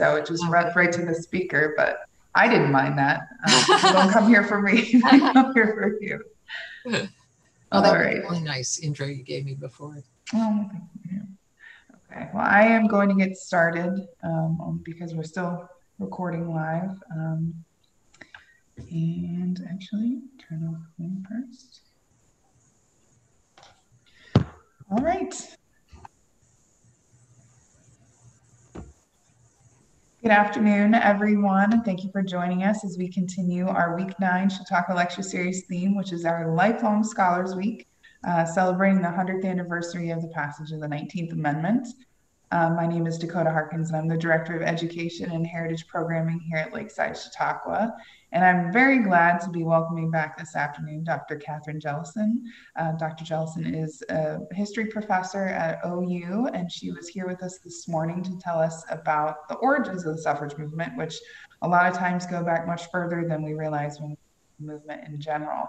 so it just runs right to the speaker. But I didn't mind that. Um, don't come here for me. I come here for you. Oh, that All right. really nice intro you gave me before. Oh. Okay. Well, I am going to get started um, because we're still recording live. Um, and actually, turn off Zoom first. All right. Good afternoon, everyone, thank you for joining us as we continue our Week 9 Chautauqua Lecture Series theme, which is our Lifelong Scholars Week, uh, celebrating the 100th anniversary of the passage of the 19th Amendment. Um, my name is Dakota Harkins, and I'm the Director of Education and Heritage Programming here at Lakeside Chautauqua. And I'm very glad to be welcoming back this afternoon Dr. Katherine Jellison. Uh, Dr. Jellison is a history professor at OU, and she was here with us this morning to tell us about the origins of the suffrage movement, which a lot of times go back much further than we realize when movement in general.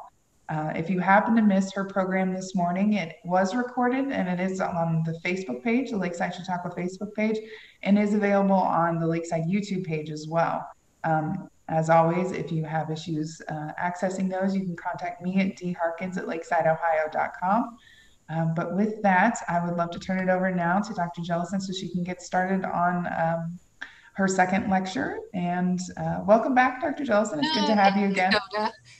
Uh, if you happen to miss her program this morning, it was recorded and it is on the Facebook page, the Lakeside Chautauqua Facebook page, and is available on the Lakeside YouTube page as well. Um, as always, if you have issues uh, accessing those, you can contact me at dharkins at lakesideohio.com. Um, but with that, I would love to turn it over now to Dr. Jellison so she can get started on um, her second lecture. And uh, welcome back, Dr. Jellison. It's good to have you again.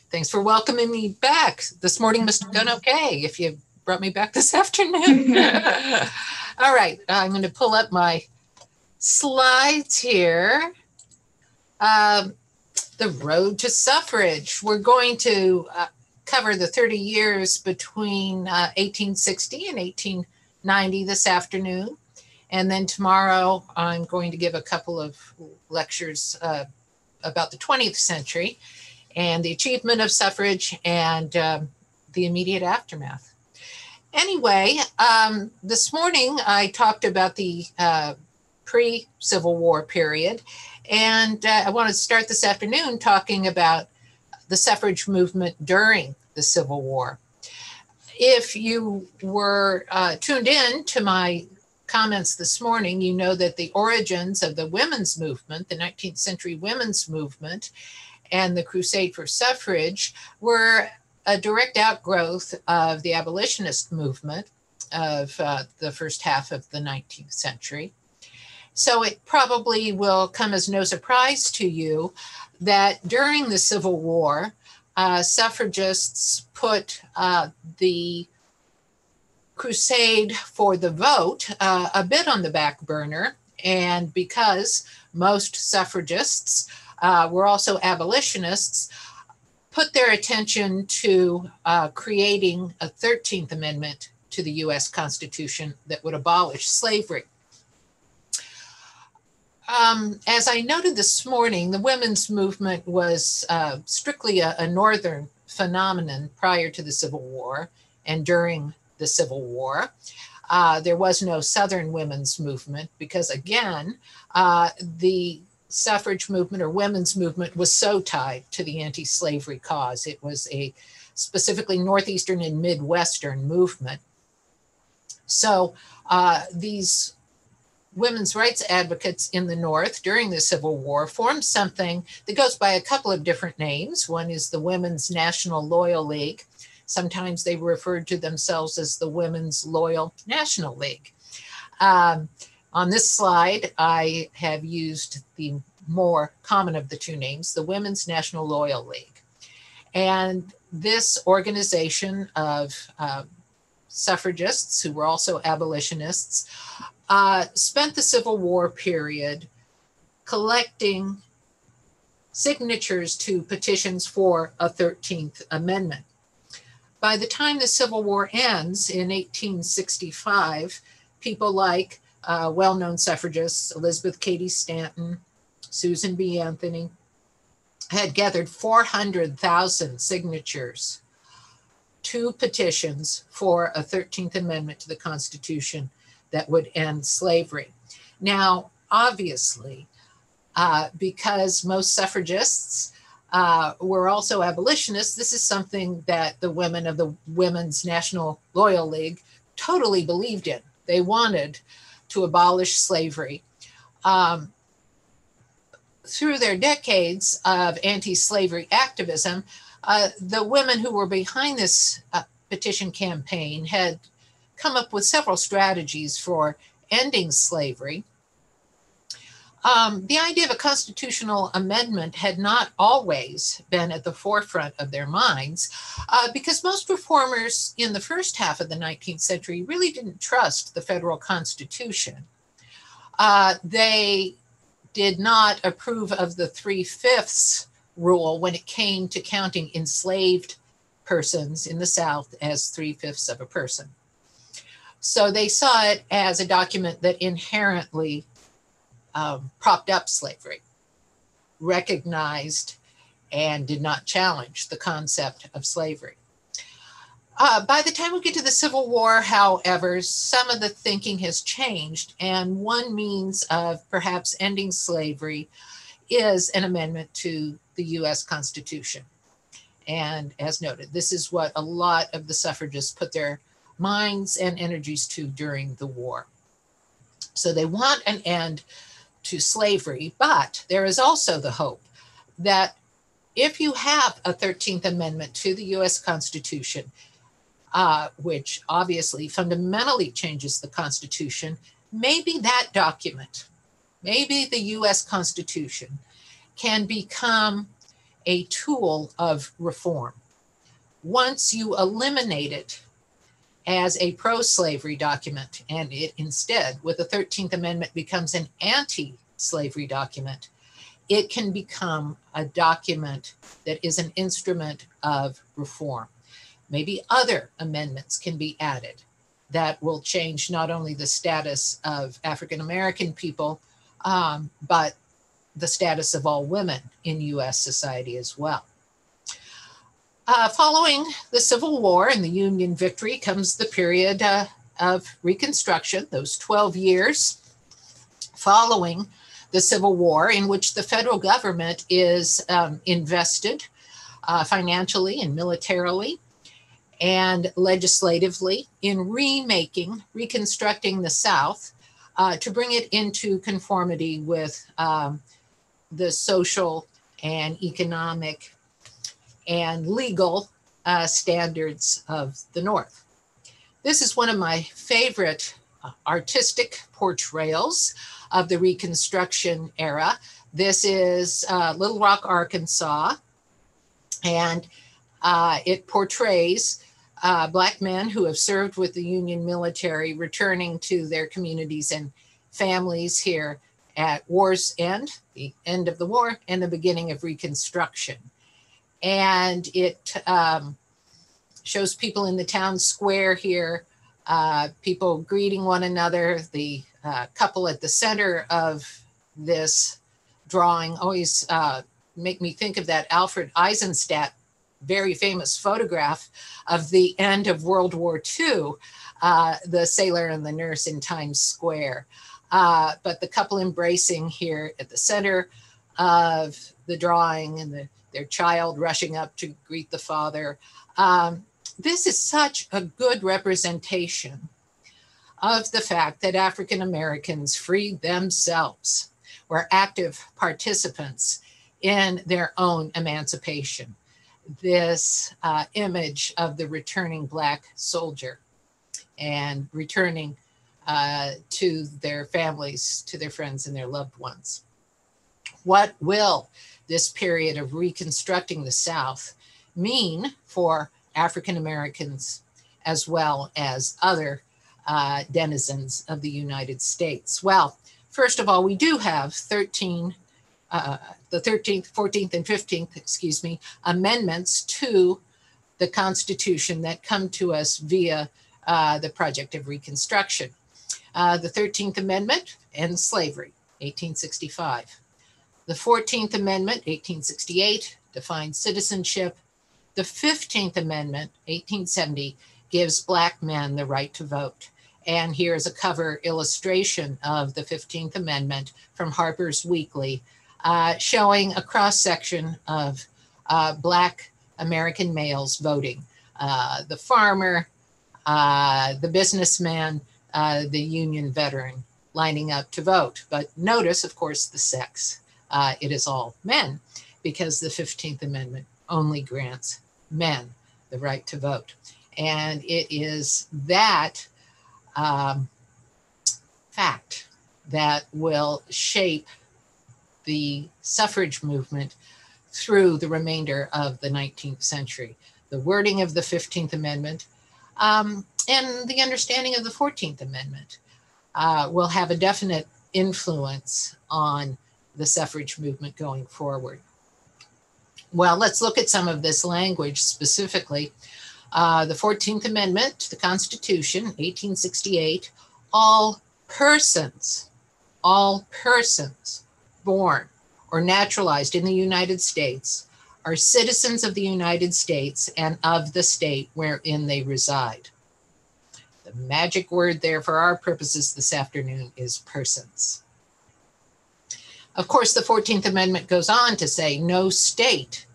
Thanks for welcoming me back. This morning must have gone okay if you brought me back this afternoon. All right, I'm going to pull up my slides here. Um, the road to suffrage. We're going to uh, cover the 30 years between uh, 1860 and 1890 this afternoon. And then tomorrow, I'm going to give a couple of lectures uh, about the 20th century and the achievement of suffrage and um, the immediate aftermath. Anyway, um, this morning I talked about the uh, pre Civil War period, and uh, I want to start this afternoon talking about the suffrage movement during the Civil War. If you were uh, tuned in to my comments this morning, you know that the origins of the women's movement, the 19th century women's movement, and the crusade for suffrage were a direct outgrowth of the abolitionist movement of uh, the first half of the 19th century. So it probably will come as no surprise to you that during the Civil War, uh, suffragists put uh, the crusade for the vote uh, a bit on the back burner. And because most suffragists uh, were also abolitionists, put their attention to uh, creating a 13th Amendment to the US Constitution that would abolish slavery. Um, as I noted this morning, the women's movement was uh, strictly a, a, Northern phenomenon prior to the Civil War and during the Civil War. Uh, there was no Southern women's movement because, again, uh, the suffrage movement or women's movement was so tied to the anti slavery cause. It was a specifically Northeastern and Midwestern movement. So uh, these women's rights advocates in the North during the Civil War formed something that goes by a couple of different names. One is the Women's National Loyal League. Sometimes they referred to themselves as the Women's Loyal National League. Um, on this slide, I have used the more common of the two names, the Women's National Loyal League. And this organization of uh, suffragists who were also abolitionists uh, spent the Civil War period collecting signatures to petitions for a 13th Amendment. By the time the Civil War ends in 1865, people like uh, well known suffragists, Elizabeth Cady Stanton, Susan B. Anthony, had gathered 400,000 signatures to petitions for a 13th Amendment to the Constitution that would end slavery. Now, obviously, uh, because most suffragists uh, were also abolitionists, this is something that the women of the Women's National Loyal League totally believed in. They wanted to abolish slavery. Um, through their decades of anti slavery activism, uh, the women who were behind this uh, petition campaign had come up with several strategies for ending slavery. Um, the idea of a constitutional amendment had not always been at the forefront of their minds uh, because most reformers in the first half of the 19th century really didn't trust the federal constitution. Uh, they did not approve of the three fifths rule when it came to counting enslaved persons in the South as three fifths of a person. So they saw it as a document that inherently um, propped up slavery, recognized and did not challenge the concept of slavery. Uh, by the time we get to the Civil War, however, some of the thinking has changed, and one means of perhaps ending slavery is an amendment to the US Constitution. And as noted, this is what a lot of the suffragists put their minds and energies to during the war. So they want an end to slavery, but there is also the hope that if you have a 13th Amendment to the US Constitution, uh, which obviously fundamentally changes the Constitution, maybe that document, maybe the US Constitution, can become a tool of reform. Once you eliminate it as a pro slavery document, and it instead, with the 13th Amendment, becomes an anti slavery document, it can become a document that is an instrument of reform. Maybe other amendments can be added that will change not only the status of African American people, um, but the status of all women in US society as well. Uh, following the Civil War and the Union victory comes the period uh, of Reconstruction, those 12 years following the Civil War, in which the federal government is um, invested uh, financially and militarily and legislatively in remaking, reconstructing the South uh, to bring it into conformity with um, the social and economic and legal uh, standards of the North. This is one of my favorite uh, artistic portrayals of the Reconstruction era. This is uh, Little Rock, Arkansas, and uh, it portrays uh, Black men who have served with the Union military returning to their communities and families here at war's end, the end of the war, and the beginning of Reconstruction. And it um, shows people in the town square here, uh, people greeting one another. The uh, couple at the center of this drawing always uh, make me think of that Alfred Eisenstaedt very famous photograph of the end of World War II, uh, the sailor and the nurse in Times Square. Uh, but the couple embracing here at the center of the drawing and the, their child rushing up to greet the father. Um, this is such a good representation of the fact that African Americans freed themselves, were active participants in their own emancipation this uh, image of the returning Black soldier and returning uh, to their families, to their friends, and their loved ones. What will this period of reconstructing the South mean for African Americans as well as other uh, denizens of the United States? Well, first of all, we do have 13 uh, the 13th, 14th, and 15th, excuse me, amendments to the Constitution that come to us via uh, the project of Reconstruction. Uh, the 13th Amendment ends slavery, 1865. The 14th Amendment, 1868, defines citizenship. The 15th Amendment, 1870, gives Black men the right to vote. And here is a cover illustration of the 15th Amendment from Harper's Weekly uh, showing a cross section of uh, Black American males voting uh, the farmer, uh, the businessman, uh, the union veteran lining up to vote. But notice, of course, the sex uh, it is all men because the 15th Amendment only grants men the right to vote. And it is that um, fact that will shape the suffrage movement through the remainder of the 19th century. The wording of the 15th Amendment um, and the understanding of the 14th Amendment uh, will have a definite influence on the suffrage movement going forward. Well, let's look at some of this language specifically. Uh, the 14th Amendment to the Constitution, 1868, all persons, all persons born or naturalized in the United States are citizens of the United States and of the state wherein they reside. The magic word there for our purposes this afternoon is persons. Of course, the 14th Amendment goes on to say no state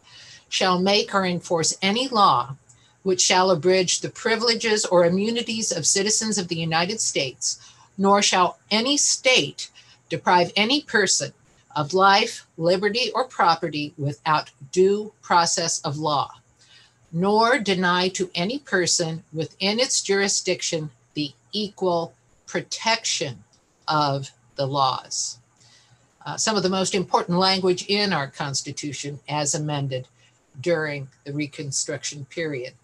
shall make or enforce any law which shall abridge the privileges or immunities of citizens of the United States, nor shall any state deprive any person of life, liberty, or property without due process of law, nor deny to any person within its jurisdiction the equal protection of the laws. Uh, some of the most important language in our Constitution as amended during the Reconstruction period.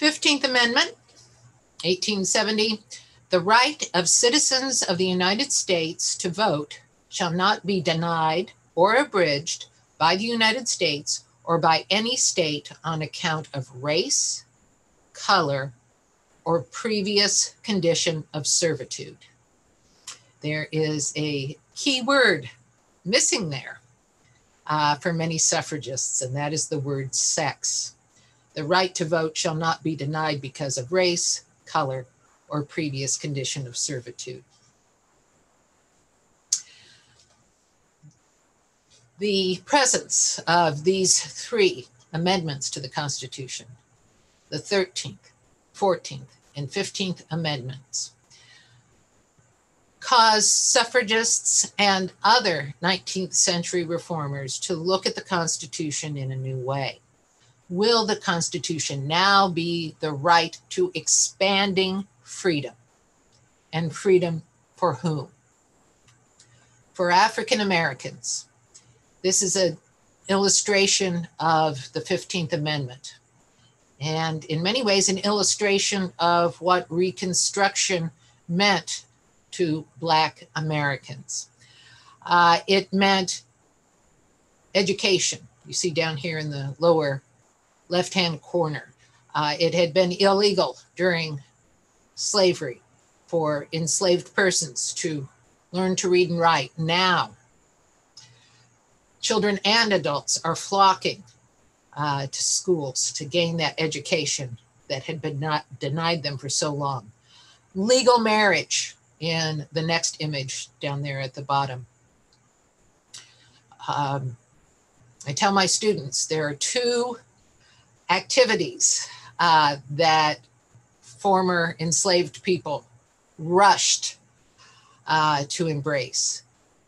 15th Amendment, 1870 the right of citizens of the United States to vote shall not be denied or abridged by the United States or by any state on account of race, color, or previous condition of servitude. There is a key word missing there uh, for many suffragists, and that is the word sex. The right to vote shall not be denied because of race, color, or previous condition of servitude. The presence of these three amendments to the Constitution, the 13th, 14th, and 15th Amendments, caused suffragists and other 19th century reformers to look at the Constitution in a new way. Will the Constitution now be the right to expanding freedom. And freedom for whom? For African Americans. This is an illustration of the 15th Amendment. And in many ways, an illustration of what Reconstruction meant to Black Americans. Uh, it meant education. You see down here in the lower left hand corner. Uh, it had been illegal during slavery for enslaved persons to learn to read and write. Now, children and adults are flocking uh, to schools to gain that education that had been not denied them for so long. Legal marriage in the next image down there at the bottom. Um, I tell my students there are two activities uh, that former enslaved people rushed uh, to embrace.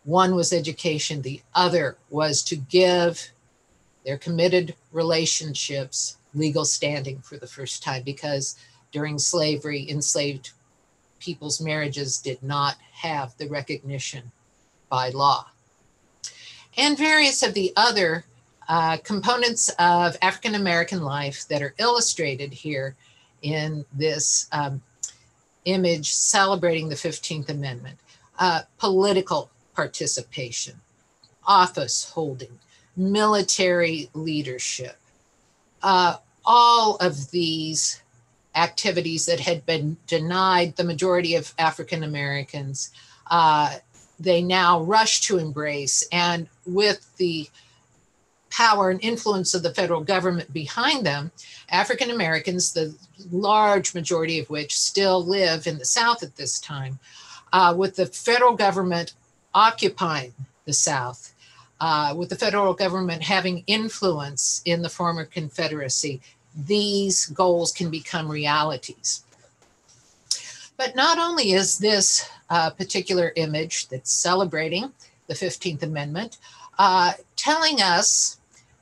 One was education, the other was to give their committed relationships legal standing for the first time because during slavery, enslaved people's marriages did not have the recognition by law. And various of the other uh, components of African American life that are illustrated here in this um, image celebrating the 15th Amendment. Uh, political participation, office holding, military leadership, uh, all of these activities that had been denied the majority of African Americans, uh, they now rush to embrace. And with the power and influence of the federal government behind them, African Americans, the large majority of which still live in the South at this time, uh, with the federal government occupying the South, uh, with the federal government having influence in the former Confederacy, these goals can become realities. But not only is this uh, particular image that's celebrating the 15th Amendment uh, telling us,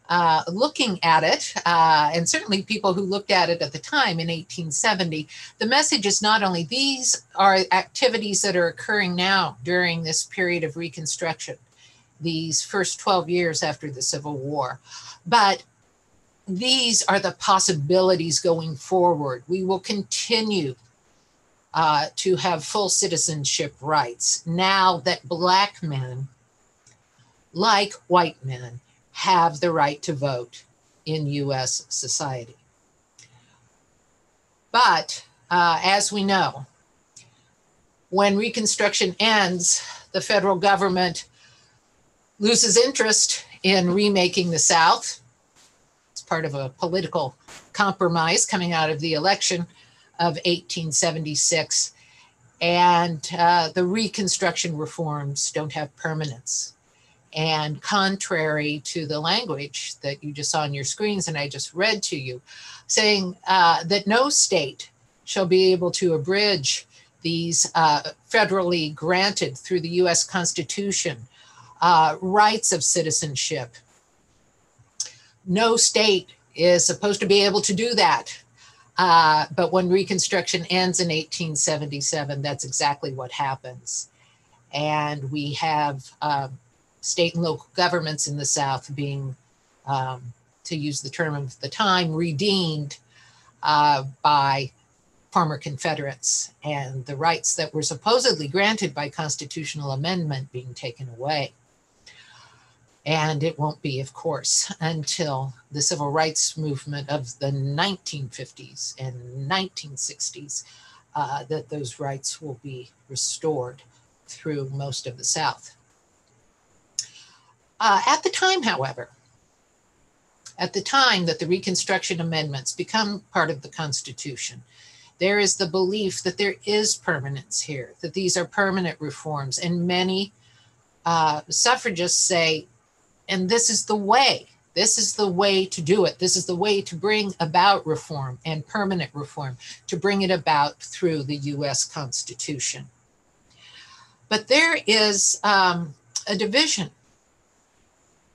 uh, looking at it, uh, and certainly people who looked at it at the time in 1870, the message is not only these are activities that are occurring now during this period of Reconstruction, these first 12 years after the Civil War, but these are the possibilities going forward. We will continue uh, to have full citizenship rights now that Black men, like white men, have the right to vote in US society. But uh, as we know, when Reconstruction ends, the federal government loses interest in remaking the South. Part of a political compromise coming out of the election of 1876. And uh, the Reconstruction reforms don't have permanence. And contrary to the language that you just saw on your screens and I just read to you, saying uh, that no state shall be able to abridge these uh, federally granted through the US Constitution uh, rights of citizenship. No state is supposed to be able to do that. Uh, but when Reconstruction ends in 1877, that's exactly what happens. And we have um, state and local governments in the South being, um, to use the term of the time, redeemed uh, by former Confederates and the rights that were supposedly granted by constitutional amendment being taken away. And it won't be, of course, until the civil rights movement of the 1950s and 1960s uh, that those rights will be restored through most of the South. Uh, at the time, however, at the time that the Reconstruction Amendments become part of the Constitution, there is the belief that there is permanence here, that these are permanent reforms. And many uh, suffragists say and this is the way. This is the way to do it. This is the way to bring about reform and permanent reform, to bring it about through the US Constitution. But there is um, a division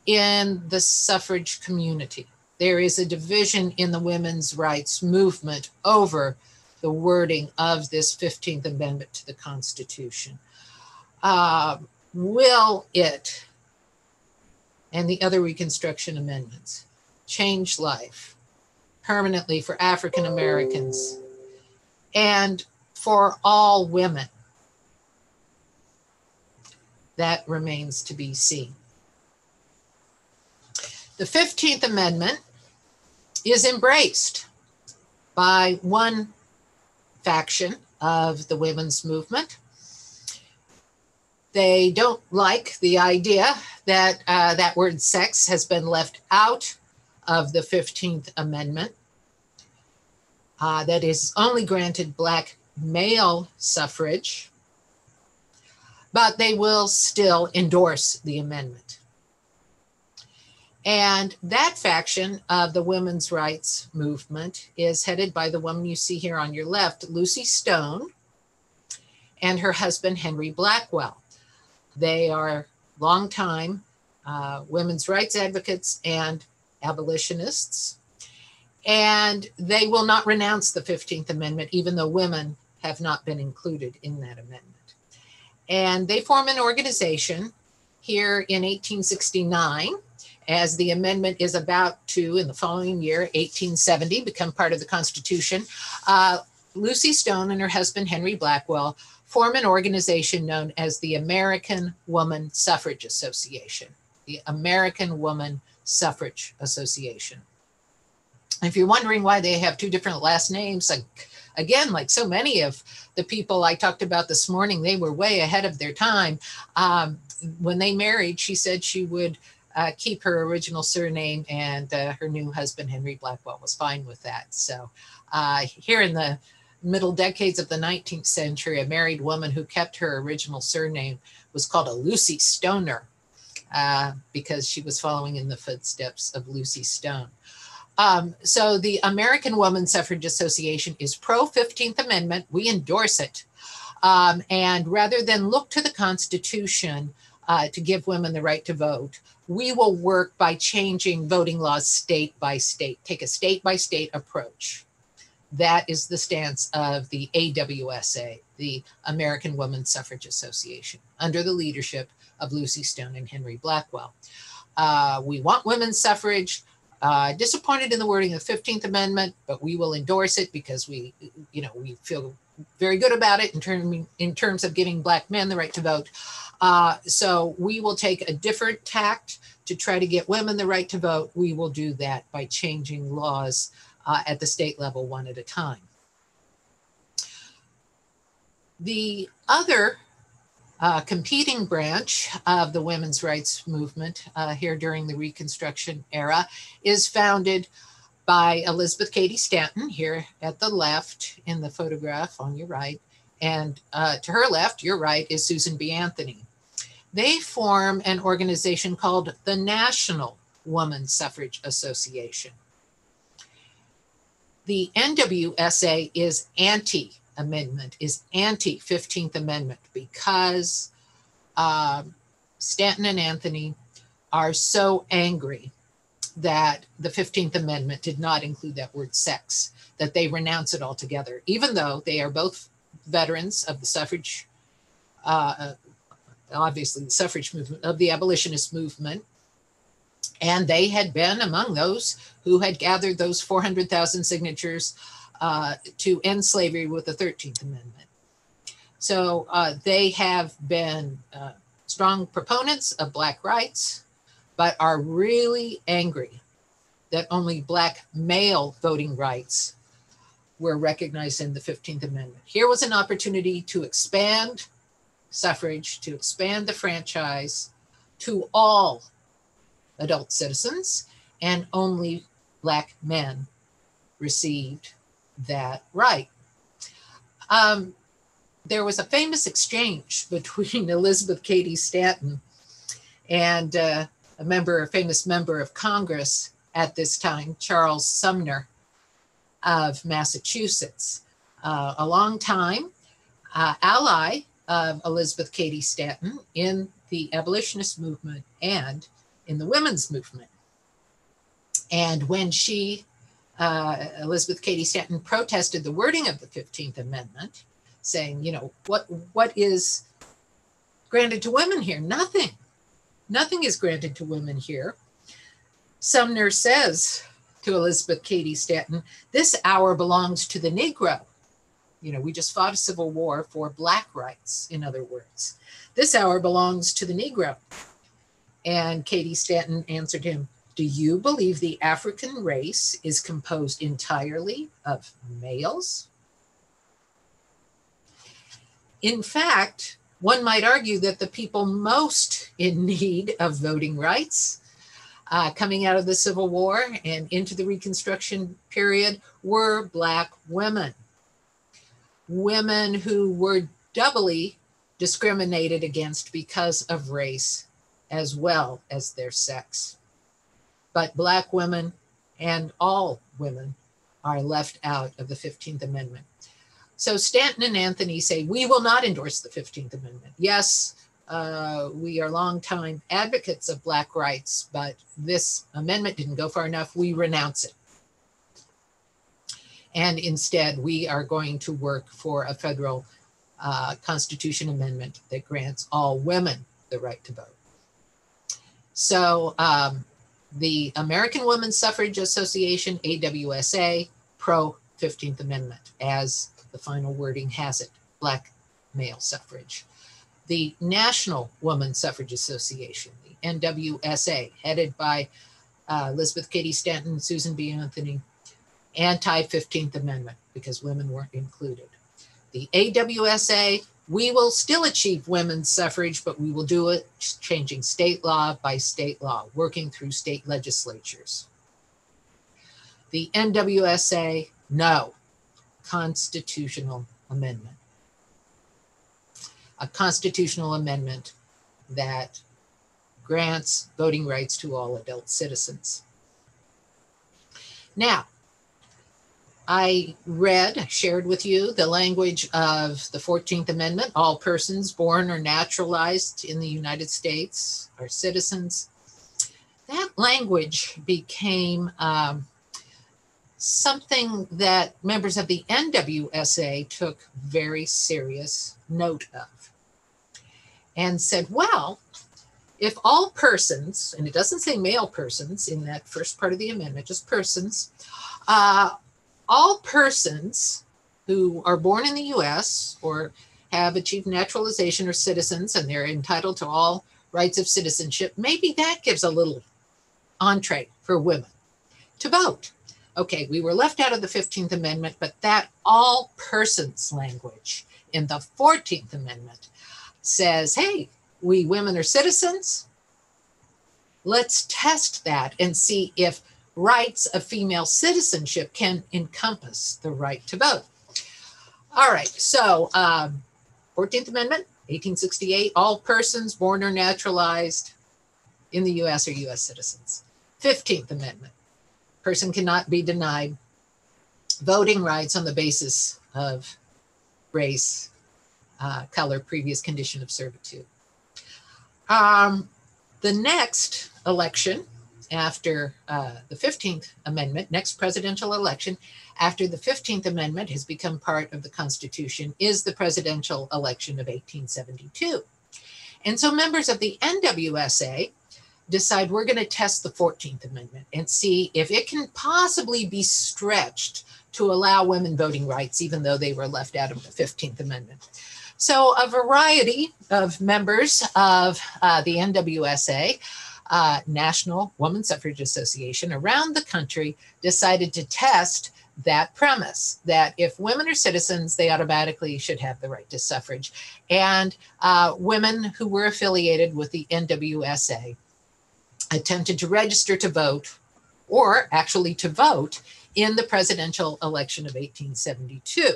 in the suffrage community. There is a division in the women's rights movement over the wording of this 15th Amendment to the Constitution. Uh, will it and the other Reconstruction amendments changed life permanently for African Americans and for all women. That remains to be seen. The 15th Amendment is embraced by one faction of the women's movement they don't like the idea that uh, that word sex has been left out of the 15th Amendment. Uh, that is only granted Black male suffrage, but they will still endorse the amendment. And that faction of the women's rights movement is headed by the woman you see here on your left, Lucy Stone, and her husband, Henry Blackwell. They are longtime uh, women's rights advocates and abolitionists. And they will not renounce the 15th Amendment, even though women have not been included in that amendment. And they form an organization here in 1869 as the amendment is about to, in the following year, 1870, become part of the Constitution. Uh, Lucy Stone and her husband, Henry Blackwell, form an organization known as the American Woman Suffrage Association. The American Woman Suffrage Association. If you're wondering why they have two different last names, again, like so many of the people I talked about this morning, they were way ahead of their time. Um, when they married, she said she would uh, keep her original surname, and uh, her new husband, Henry Blackwell, was fine with that. So, uh, here in the middle decades of the 19th century, a married woman who kept her original surname was called a Lucy Stoner uh, because she was following in the footsteps of Lucy Stone. Um, so the American Woman Suffrage Association is pro 15th Amendment. We endorse it. Um, and rather than look to the Constitution uh, to give women the right to vote, we will work by changing voting laws state by state, take a state by state approach. That is the stance of the AWSA, the American Women's Suffrage Association, under the leadership of Lucy Stone and Henry Blackwell. Uh, we want women's suffrage. Uh, disappointed in the wording of the 15th Amendment, but we will endorse it because we, you know, we feel very good about it in, term, in terms of giving Black men the right to vote. Uh, so we will take a different tact to try to get women the right to vote. We will do that by changing laws uh, at the state level one at a time. The other uh, competing branch of the women's rights movement uh, here during the Reconstruction era is founded by Elizabeth Cady Stanton here at the left in the photograph on your right. And uh, to her left, your right, is Susan B. Anthony. They form an organization called the National Woman Suffrage Association. The NWSA is anti amendment, is anti 15th Amendment because uh, Stanton and Anthony are so angry that the 15th Amendment did not include that word sex, that they renounce it altogether, even though they are both veterans of the suffrage, uh, obviously, the suffrage movement, of the abolitionist movement. And they had been among those who had gathered those 400,000 signatures uh, to end slavery with the 13th Amendment. So uh, they have been uh, strong proponents of Black rights, but are really angry that only Black male voting rights were recognized in the 15th Amendment. Here was an opportunity to expand suffrage, to expand the franchise to all adult citizens, and only Black men received that right. Um, there was a famous exchange between Elizabeth Cady Stanton and uh, a member, a famous member of Congress at this time, Charles Sumner of Massachusetts. Uh, a long time uh, ally of Elizabeth Cady Stanton in the abolitionist movement and in the women's movement. And when she, uh, Elizabeth Cady Stanton, protested the wording of the 15th Amendment, saying, you know, what what is granted to women here? Nothing. Nothing is granted to women here. Sumner says to Elizabeth Cady Stanton, this hour belongs to the Negro. You know, we just fought a civil war for black rights, in other words. This hour belongs to the Negro. And Cady Stanton answered him, Do you believe the African race is composed entirely of males? In fact, one might argue that the people most in need of voting rights uh, coming out of the Civil War and into the Reconstruction period were Black women. Women who were doubly discriminated against because of race as well as their sex. But Black women and all women are left out of the 15th Amendment. So Stanton and Anthony say, we will not endorse the 15th Amendment. Yes, uh, we are longtime advocates of Black rights, but this amendment didn't go far enough. We renounce it. And instead, we are going to work for a federal uh, Constitution amendment that grants all women the right to vote. So um, the American Women's Suffrage Association, AWSA, pro 15th Amendment, as the final wording has it, black male suffrage. The National Woman Suffrage Association, the NWSA, headed by uh, Elizabeth Cady Stanton, and Susan B. Anthony, anti 15th Amendment because women weren't included. The AWSA, we will still achieve women's suffrage, but we will do it changing state law by state law, working through state legislatures. The NWSA, no, constitutional amendment. A constitutional amendment that grants voting rights to all adult citizens. Now, I read, shared with you the language of the 14th Amendment. All persons born or naturalized in the United States are citizens. That language became um, something that members of the NWSA took very serious note of and said, well, if all persons, and it doesn't say male persons in that first part of the amendment, just persons, uh, all persons who are born in the US or have achieved naturalization or citizens and they're entitled to all rights of citizenship, maybe that gives a little entree for women to vote. Okay, we were left out of the 15th Amendment, but that all persons language in the 14th Amendment says, hey, we women are citizens. Let's test that and see if rights of female citizenship can encompass the right to vote. All right, so um, 14th Amendment, 1868, all persons born or naturalized in the US are US citizens. 15th Amendment, person cannot be denied voting rights on the basis of race, uh, color, previous condition of servitude. Um, the next election after uh, the 15th Amendment, next presidential election after the 15th Amendment has become part of the Constitution, is the presidential election of 1872. And so members of the NWSA decide we're going to test the 14th Amendment and see if it can possibly be stretched to allow women voting rights, even though they were left out of the 15th Amendment. So, a variety of members of uh, the NWSA uh, National Woman Suffrage Association around the country decided to test that premise that if women are citizens, they automatically should have the right to suffrage. And uh, women who were affiliated with the NWSA attempted to register to vote or actually to vote in the presidential election of 1872.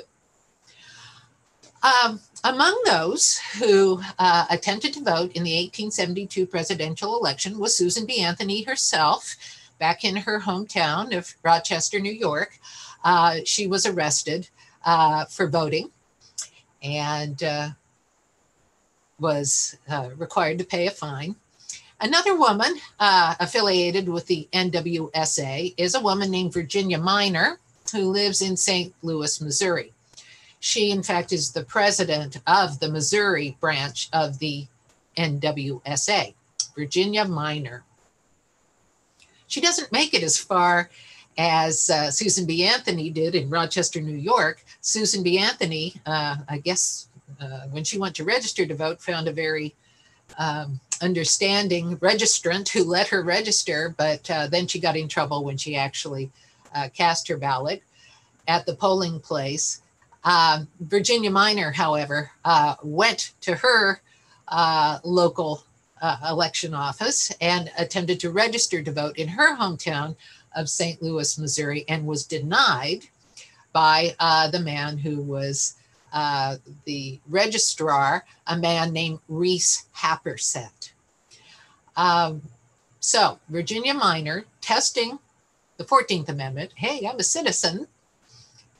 Um, among those who uh, attempted to vote in the 1872 presidential election was Susan B. Anthony herself, back in her hometown of Rochester, New York. Uh, she was arrested uh, for voting and uh, was uh, required to pay a fine. Another woman uh, affiliated with the NWSA is a woman named Virginia Minor, who lives in St. Louis, Missouri. She, in fact, is the president of the Missouri branch of the NWSA, Virginia Minor. She doesn't make it as far as uh, Susan B. Anthony did in Rochester, New York. Susan B. Anthony, uh, I guess, uh, when she went to register to vote, found a very um, understanding registrant who let her register, but uh, then she got in trouble when she actually uh, cast her ballot at the polling place. Uh, Virginia Minor, however, uh, went to her uh, local uh, election office and attempted to register to vote in her hometown of St. Louis, Missouri, and was denied by uh, the man who was uh, the registrar, a man named Reese Happersett. Um, so, Virginia Minor testing the 14th Amendment. Hey, I'm a citizen.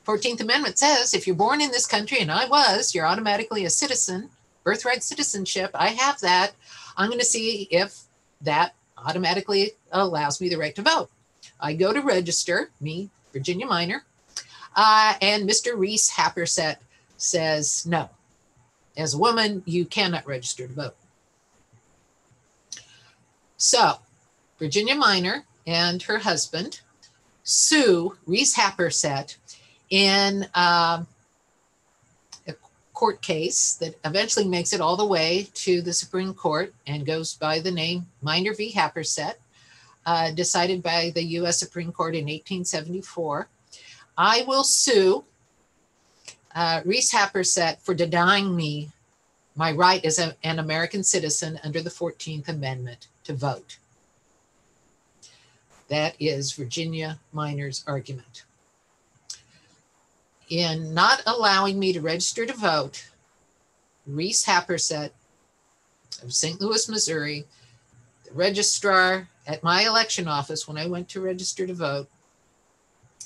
14th Amendment says if you're born in this country, and I was, you're automatically a citizen, birthright citizenship. I have that. I'm going to see if that automatically allows me the right to vote. I go to register, me, Virginia Minor, uh, and Mr. Reese Happersett says no. As a woman, you cannot register to vote. So, Virginia Minor and her husband sue Reese Happersett in um, a court case that eventually makes it all the way to the Supreme Court and goes by the name Minor v. Happersett, uh, decided by the US Supreme Court in 1874. I will sue uh, Reese Happersett for denying me my right as a, an American citizen under the 14th Amendment to vote. That is Virginia Minor's argument in not allowing me to register to vote, Reese Happersett of St. Louis, Missouri, the registrar at my election office when I went to register to vote,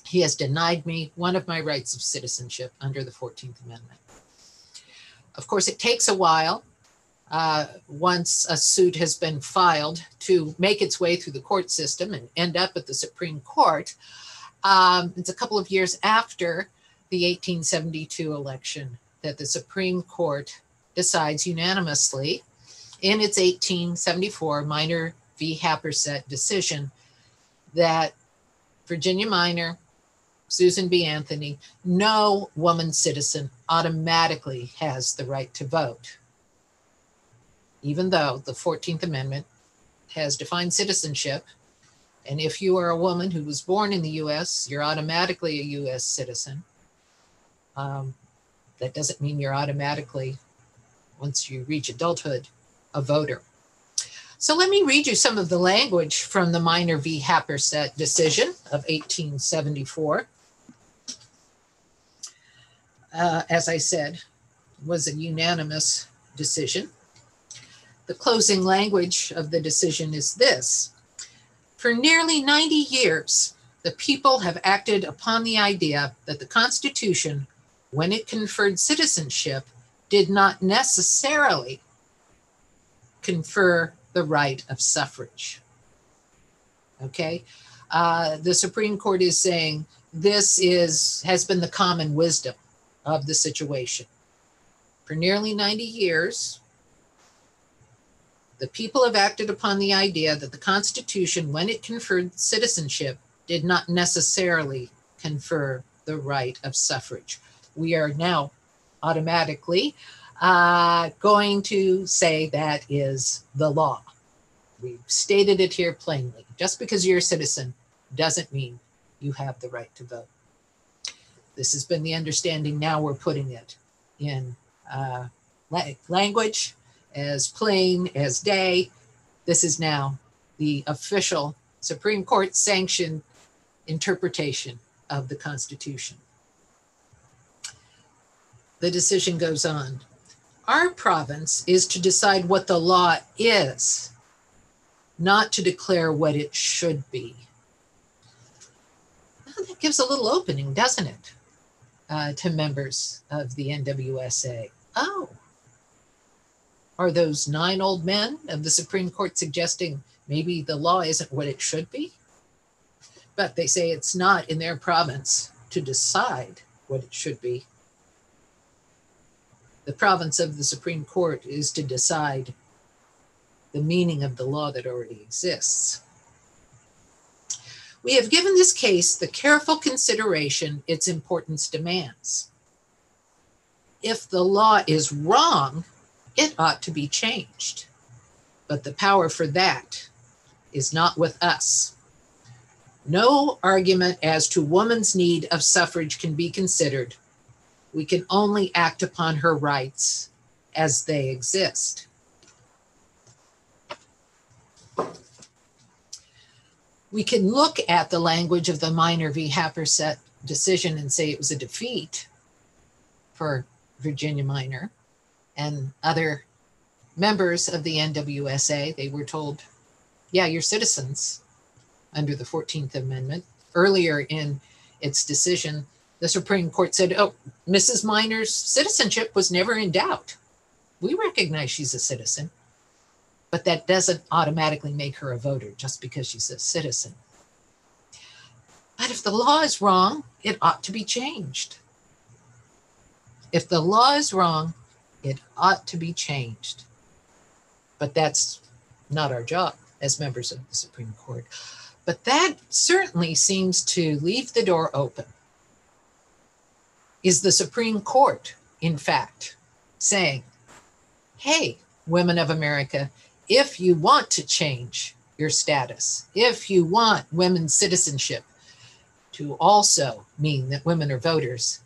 He has denied me one of my rights of citizenship under the 14th Amendment. Of course, it takes a while uh, once a suit has been filed to make its way through the court system and end up at the Supreme Court. Um, it's a couple of years after the 1872 election that the Supreme Court decides unanimously in its 1874 Minor v. Happersett decision that Virginia Minor, Susan B. Anthony, no woman citizen automatically has the right to vote even though the 14th Amendment has defined citizenship. And if you are a woman who was born in the US, you're automatically a US citizen. Um, that doesn't mean you're automatically, once you reach adulthood, a voter. So let me read you some of the language from the Minor v. Happersett decision of 1874. Uh, as I said, was a unanimous decision. The closing language of the decision is this For nearly 90 years, the people have acted upon the idea that the Constitution, when it conferred citizenship, did not necessarily confer the right of suffrage. Okay? Uh, the Supreme Court is saying this is has been the common wisdom of the situation. For nearly 90 years, the people have acted upon the idea that the Constitution, when it conferred citizenship, did not necessarily confer the right of suffrage. We are now automatically uh, going to say that is the law. We've stated it here plainly. Just because you're a citizen doesn't mean you have the right to vote. This has been the understanding. Now we're putting it in uh, language as plain as day. This is now the official Supreme Court sanctioned interpretation of the Constitution. The decision goes on. Our province is to decide what the law is, not to declare what it should be. Well, that gives a little opening, doesn't it, uh, to members of the NWSA? Oh, are those nine old men of the Supreme Court suggesting maybe the law isn't what it should be? But they say it's not in their province to decide what it should be. The province of the Supreme Court is to decide the meaning of the law that already exists. We have given this case the careful consideration its importance demands. If the law is wrong, it ought to be changed. But the power for that is not with us. No argument as to woman's need of suffrage can be considered. We can only act upon her rights as they exist. We can look at the language of the Minor v. Happersett decision and say it was a defeat for Virginia Minor and other members of the NWSA, they were told, yeah, you're citizens under the 14th Amendment. Earlier in its decision, the Supreme Court said, oh, Mrs. Minor's citizenship was never in doubt. We recognize she's a citizen, but that doesn't automatically make her a voter just because she's a citizen. But if the law is wrong, it ought to be changed. If the law is wrong, it ought to be changed. But that's not our job as members of the Supreme Court. But that certainly seems to leave the door open. Is the Supreme Court, in fact, saying, hey, women of America, if you want to change your status, if you want women's citizenship to also mean that women are voters,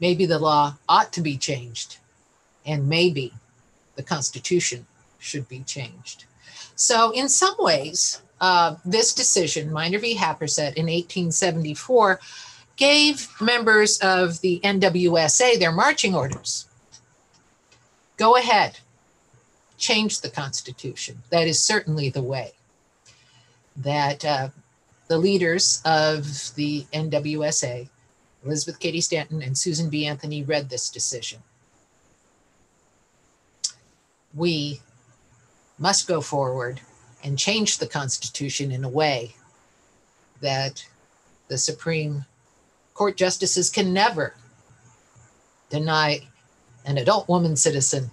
maybe the law ought to be changed and maybe the Constitution should be changed. So, in some ways, uh, this decision, Minor v. Happersett in 1874, gave members of the NWSA their marching orders. Go ahead, change the Constitution. That is certainly the way that uh, the leaders of the NWSA, Elizabeth Cady Stanton and Susan B. Anthony, read this decision. We must go forward and change the Constitution in a way that the Supreme Court justices can never deny an adult woman citizen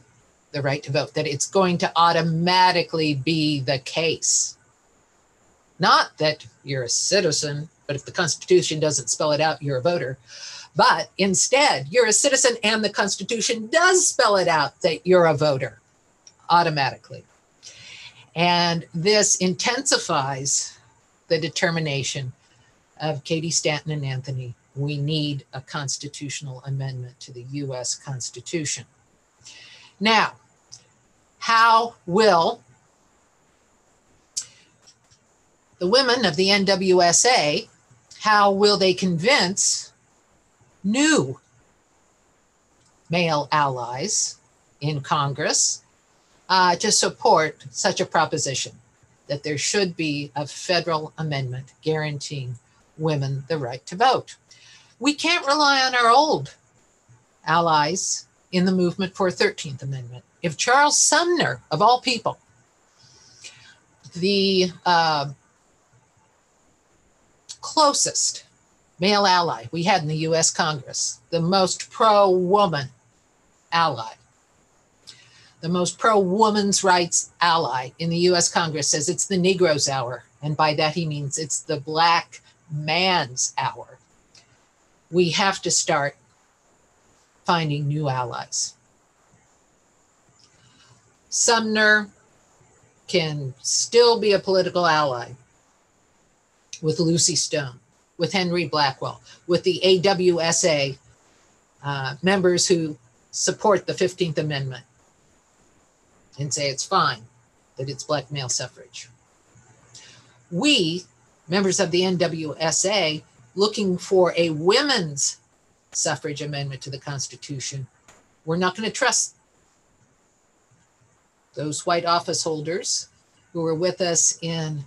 the right to vote, that it's going to automatically be the case. Not that you're a citizen, but if the Constitution doesn't spell it out, you're a voter. But instead, you're a citizen and the Constitution does spell it out that you're a voter automatically. And this intensifies the determination of Cady Stanton and Anthony. We need a constitutional amendment to the US Constitution. Now, how will the women of the NWSA, how will they convince new male allies in Congress uh, to support such a proposition that there should be a federal amendment guaranteeing women the right to vote. We can't rely on our old allies in the movement for a 13th Amendment. If Charles Sumner, of all people, the uh, closest male ally we had in the US Congress, the most pro woman ally, the most pro woman's rights ally in the US Congress says it's the Negro's hour. And by that, he means it's the black man's hour. We have to start finding new allies. Sumner can still be a political ally with Lucy Stone, with Henry Blackwell, with the AWSA uh, members who support the 15th Amendment and say it's fine that it's black male suffrage. We, members of the NWSA, looking for a women's suffrage amendment to the Constitution, we're not going to trust those white office holders who were with us in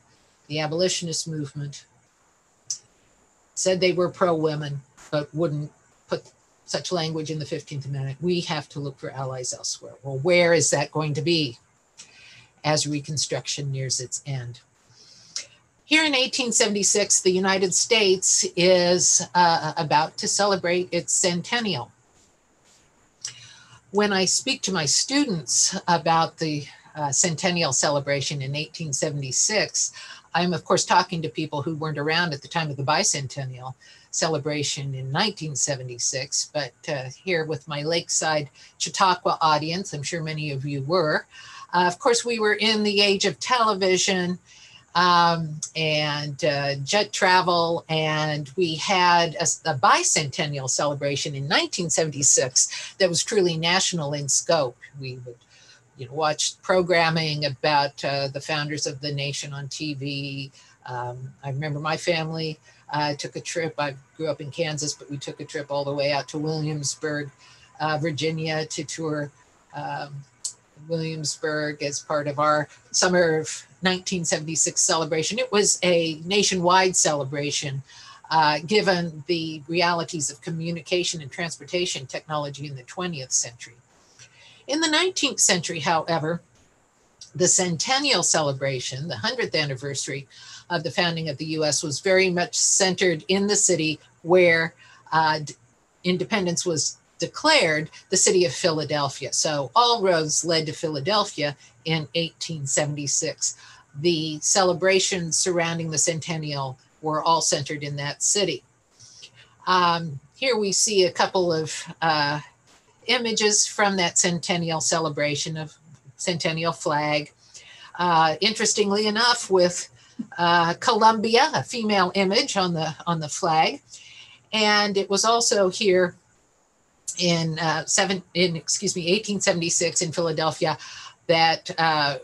the abolitionist movement said they were pro women, but wouldn't put such language in the 15th Amendment. We have to look for allies elsewhere. Well, where is that going to be as Reconstruction nears its end? Here in 1876, the United States is uh, about to celebrate its centennial. When I speak to my students about the uh, centennial celebration in 1876, I'm, of course, talking to people who weren't around at the time of the bicentennial celebration in 1976. But uh, here with my Lakeside Chautauqua audience, I'm sure many of you were. Uh, of course, we were in the age of television um, and uh, jet travel, and we had a, a, bicentennial celebration in 1976 that was truly national in scope. We would you know, watch programming about uh, the founders of the nation on TV. Um, I remember my family uh, took a trip. I grew up in Kansas, but we took a trip all the way out to Williamsburg, uh, Virginia to tour um, Williamsburg as part of our summer of 1976 celebration. It was a nationwide celebration. Uh, given the realities of communication and transportation technology in the 20th century. In the 19th century, however, the centennial celebration, the 100th anniversary of the founding of the US, was very much centered in the city where uh, independence was declared, the city of Philadelphia. So all roads led to Philadelphia in 1876. The celebrations surrounding the centennial were all centered in that city. Um, here we see a couple of uh, images from that centennial celebration of centennial flag. Uh, interestingly enough, with uh, Columbia, a female image on the on the flag, and it was also here in uh, seven in excuse me 1876 in Philadelphia that uh,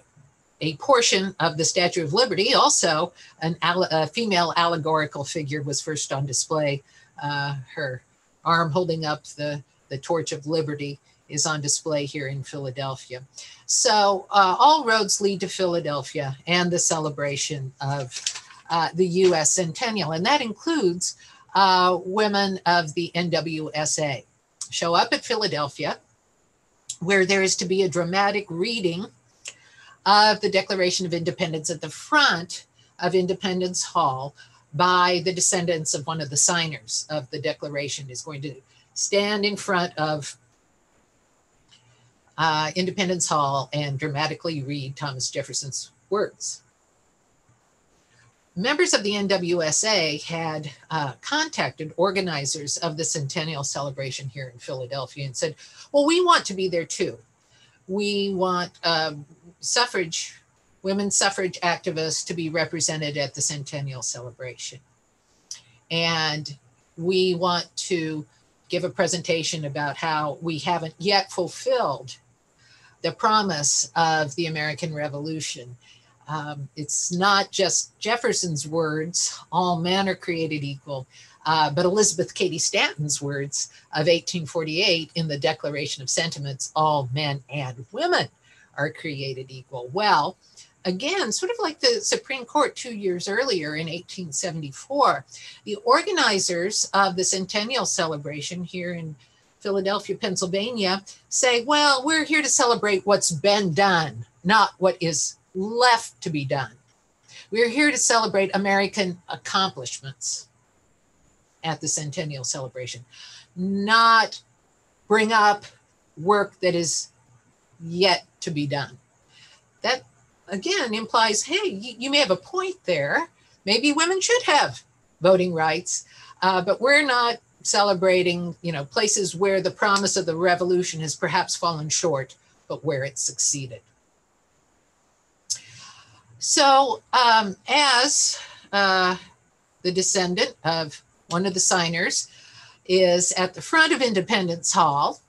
a portion of the Statue of Liberty, also an a female allegorical figure, was first on display. Uh, her arm holding up the the Torch of Liberty is on display here in Philadelphia. So uh, all roads lead to Philadelphia and the celebration of uh, the US Centennial, and that includes uh, women of the NWSA. Show up at Philadelphia, where there is to be a dramatic reading of the Declaration of Independence at the front of Independence Hall by the descendants of one of the signers of the Declaration is going to stand in front of uh, Independence Hall and dramatically read Thomas Jefferson's words. Members of the NWSA had uh, contacted organizers of the centennial celebration here in Philadelphia and said, Well, we want to be there too. We want uh, suffrage, women's suffrage activists to be represented at the centennial celebration. And we want to give a presentation about how we haven't yet fulfilled the promise of the American Revolution. Um, it's not just Jefferson's words, all men are created equal, uh, but Elizabeth Cady Stanton's words of 1848 in the Declaration of Sentiments, all men and women are created equal. Well, again, sort of like the Supreme Court two years earlier in 1874, the organizers of the centennial celebration here in Philadelphia, Pennsylvania, say, well, we're here to celebrate what's been done, not what is left to be done. We're here to celebrate American accomplishments at the centennial celebration, not bring up work that is yet to be done. That again implies hey, you, may have a point there. Maybe women should have voting rights, uh, but we're not celebrating, you know, places where the promise of the revolution has perhaps fallen short, but where it succeeded. So, um, as uh, the descendant of one of the signers is at the front of Independence Hall,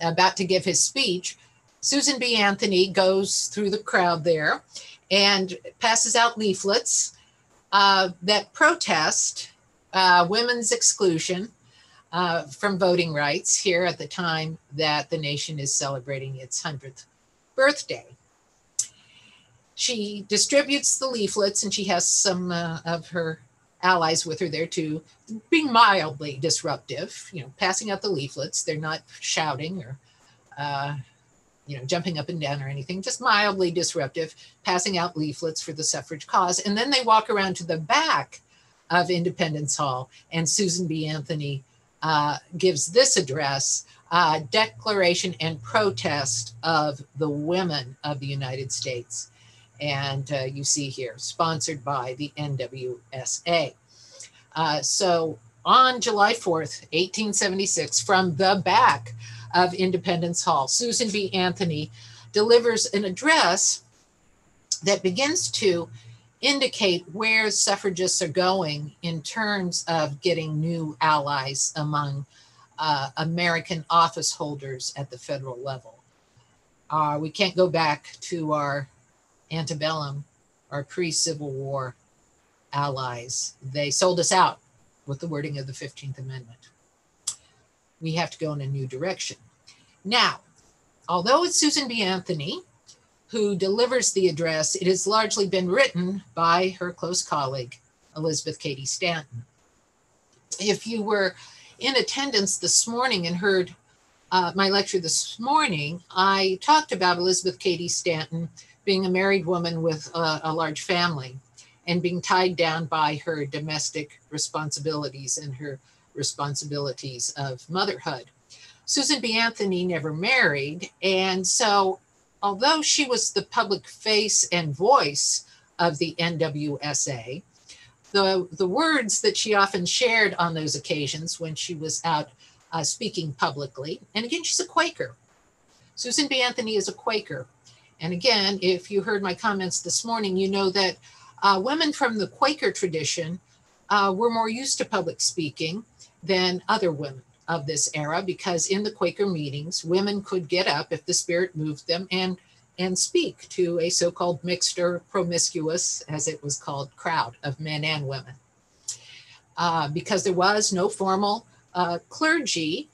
about to give his speech, Susan B. Anthony goes through the crowd there and passes out leaflets uh, that protest uh, women's exclusion uh, from voting rights here at the time that the nation is celebrating its 100th birthday. She distributes the leaflets and she has some uh, of her allies with her there too, being mildly disruptive, you know, passing out the leaflets. They're not shouting or uh, you know, jumping up and down or anything, just mildly disruptive, passing out leaflets for the suffrage cause. And then they walk around to the back of Independence Hall, and Susan B. Anthony uh, gives this address uh, Declaration and Protest of the Women of the United States. And uh, you see here, sponsored by the NWSA. Uh, so on July 4th, 1876, from the back of Independence Hall. Susan B. Anthony delivers an address that begins to indicate where suffragists are going in terms of getting new allies among uh, American office holders at the federal level. Uh, we can't go back to our antebellum, our pre Civil War allies. They sold us out with the wording of the 15th Amendment we have to go in a new direction. Now, although it's Susan B. Anthony who delivers the address, it has largely been written by her close colleague, Elizabeth Cady Stanton. If you were in attendance this morning and heard uh, my lecture this morning, I talked about Elizabeth Cady Stanton being a married woman with a, a large family and being tied down by her domestic responsibilities and her responsibilities of motherhood. Susan B. Anthony never married. And so, although she was the public face and voice of the NWSA, the, the words that she often shared on those occasions when she was out uh, speaking publicly, and again, she's a Quaker. Susan B. Anthony is a Quaker. And again, if you heard my comments this morning, you know that uh, women from the Quaker tradition uh, were more used to public speaking than other women of this era because in the Quaker meetings, women could get up if the spirit moved them and and speak to a so-called mixed or promiscuous, as it was called, crowd of men and women. Uh, because there was no formal uh, clergy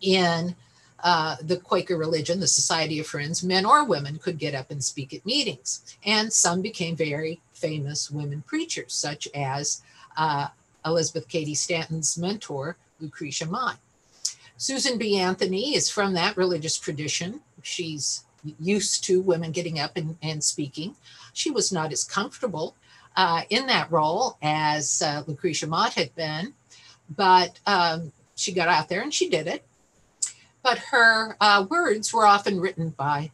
in uh, the Quaker religion, the Society of Friends, men or women could get up and speak at meetings. And some became very famous women preachers, such as uh, Elizabeth Cady Stanton's mentor, Lucretia Mott. Susan B. Anthony is from that religious tradition. She's used to women getting up and, and speaking. She was not as comfortable uh, in that role as uh, Lucretia Mott had been, but um, she got out there and she did it. But her uh, words were often written by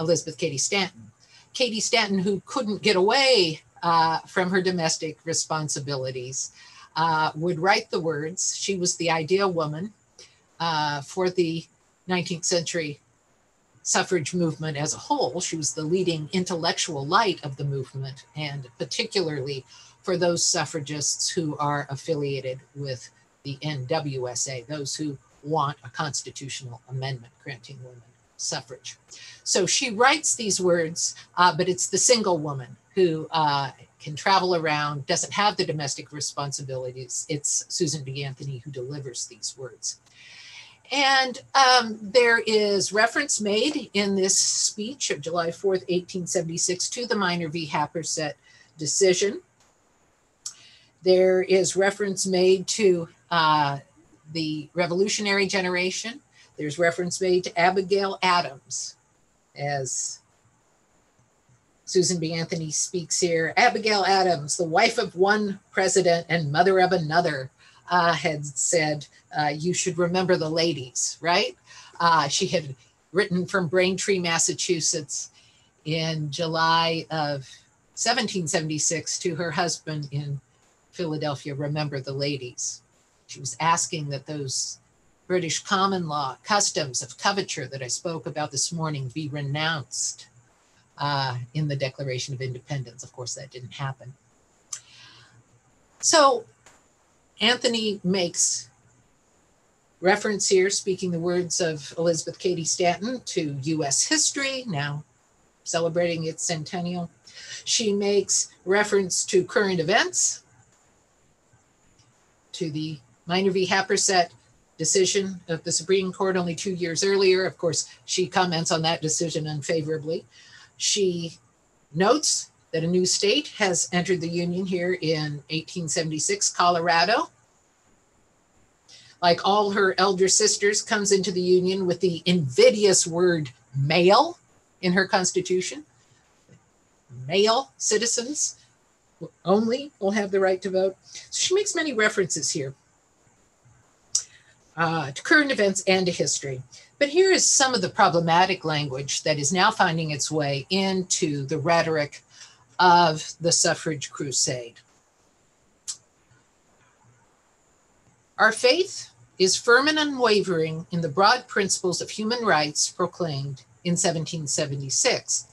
Elizabeth Cady Stanton. Cady Stanton, who couldn't get away uh, from her domestic responsibilities, uh, would write the words. She was the ideal woman uh, for the 19th century suffrage movement as a whole. She was the leading intellectual light of the movement, and particularly for those suffragists who are affiliated with the NWSA, those who want a constitutional amendment granting women suffrage. So she writes these words, uh, but it's the single woman who uh, can travel around, doesn't have the domestic responsibilities. It's Susan B. Anthony who delivers these words. And um, there is reference made in this speech of July 4th, 1876, to the Minor v. Happersett decision. There is reference made to uh, the revolutionary generation. There's reference made to Abigail Adams, as Susan B. Anthony speaks here. Abigail Adams, the wife of one president and mother of another, uh, had said, uh, You should remember the ladies, right? Uh, she had written from Braintree, Massachusetts in July of 1776 to her husband in Philadelphia, Remember the ladies. She was asking that those British common law customs of coverture that I spoke about this morning be renounced uh, in the Declaration of Independence. Of course, that didn't happen. So Anthony makes reference here, speaking the words of Elizabeth Cady Stanton, to US history, now celebrating its centennial. She makes reference to current events, to the Minor v. Happersett decision of the Supreme Court only two years earlier. Of course, she comments on that decision unfavorably. She notes that a new state has entered the Union here in 1876, Colorado. Like all her elder sisters, comes into the Union with the invidious word male in her constitution. Male citizens only will have the right to vote. So she makes many references here uh, to current events and to history. But here is some of the problematic language that is now finding its way into the rhetoric of the suffrage crusade. Our faith is firm and unwavering in the broad principles of human rights proclaimed in 1776,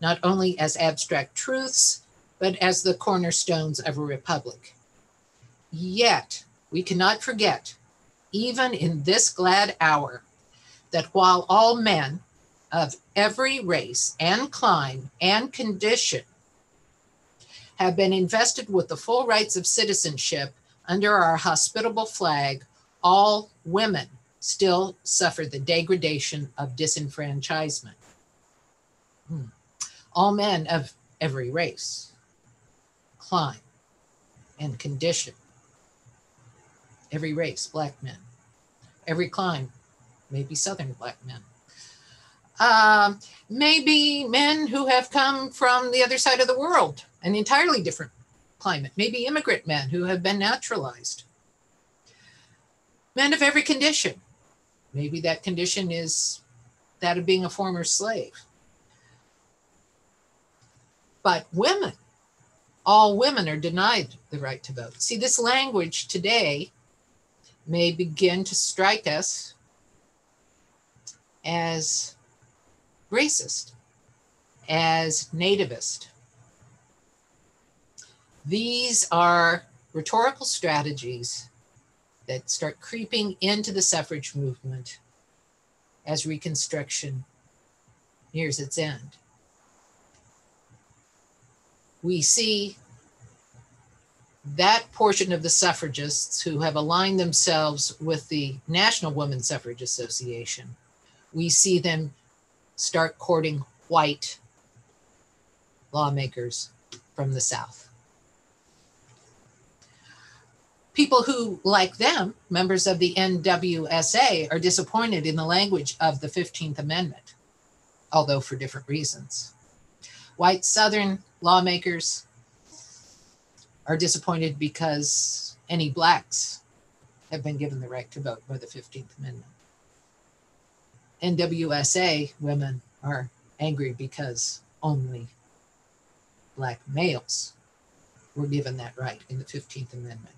not only as abstract truths, but as the cornerstones of a republic. Yet, we cannot forget, even in this glad hour, that while all men of every race and clime and condition have been invested with the full rights of citizenship under our hospitable flag, all women still suffer the degradation of disenfranchisement. Hmm. All men of every race clime, and condition. Every race, black men. Every clime, maybe Southern black men. Um, maybe men who have come from the other side of the world, an entirely different climate. Maybe immigrant men who have been naturalized. Men of every condition. Maybe that condition is that of being a former slave. But women, all women are denied the right to vote. See, this language today may begin to strike us as racist, as nativist. These are rhetorical strategies that start creeping into the suffrage movement as Reconstruction nears its end we see that portion of the suffragists who have aligned themselves with the National Woman Suffrage Association, we see them start courting white lawmakers from the South. People who, like them, members of the NWSA, are disappointed in the language of the 15th Amendment, although for different reasons. White Southern lawmakers are disappointed because any blacks have been given the right to vote by the 15th Amendment. NWSA women are angry because only black males were given that right in the 15th Amendment.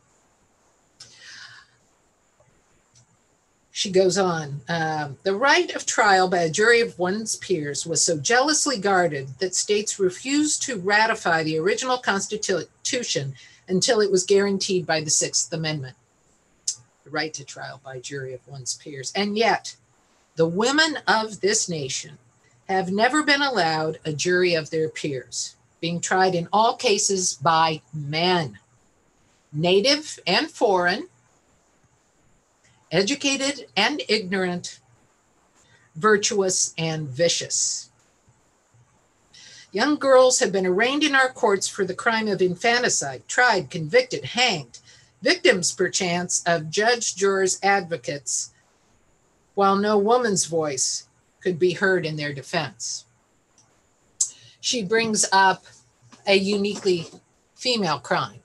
She goes on um, the right of trial by a jury of one's peers was so jealously guarded that states refused to ratify the original Constitution until it was guaranteed by the Sixth Amendment the right to trial by jury of one's peers. And yet, the women of this nation have never been allowed a jury of their peers, being tried in all cases by men, native and foreign educated and ignorant, virtuous and vicious. Young girls have been arraigned in our courts for the crime of infanticide, tried, convicted, hanged, victims perchance of judge, jurors, advocates, while no woman's voice could be heard in their defense. She brings up a uniquely female crime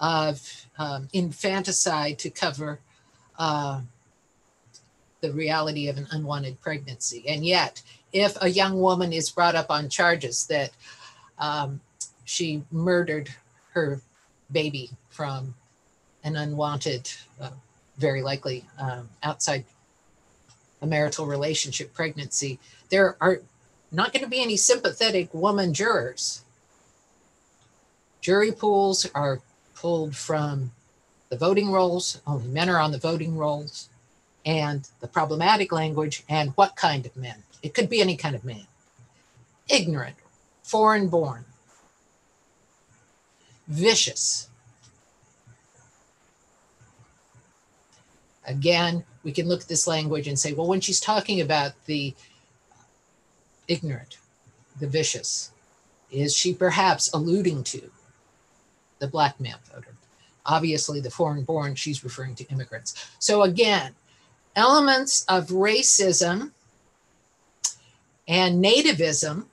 of um, infanticide to cover uh, the reality of an unwanted pregnancy. And yet, if a young woman is brought up on charges that um, she murdered her baby from an unwanted, uh, very likely um, outside a marital relationship pregnancy, there are not going to be any sympathetic woman jurors. Jury pools are pulled from the voting rolls, only men are on the voting rolls, and the problematic language, and what kind of men. It could be any kind of man. Ignorant, foreign born, vicious. Again, we can look at this language and say, well, when she's talking about the ignorant, the vicious, is she perhaps alluding to the black man voter? Obviously the foreign born, she's referring to immigrants. So again, elements of racism and nativism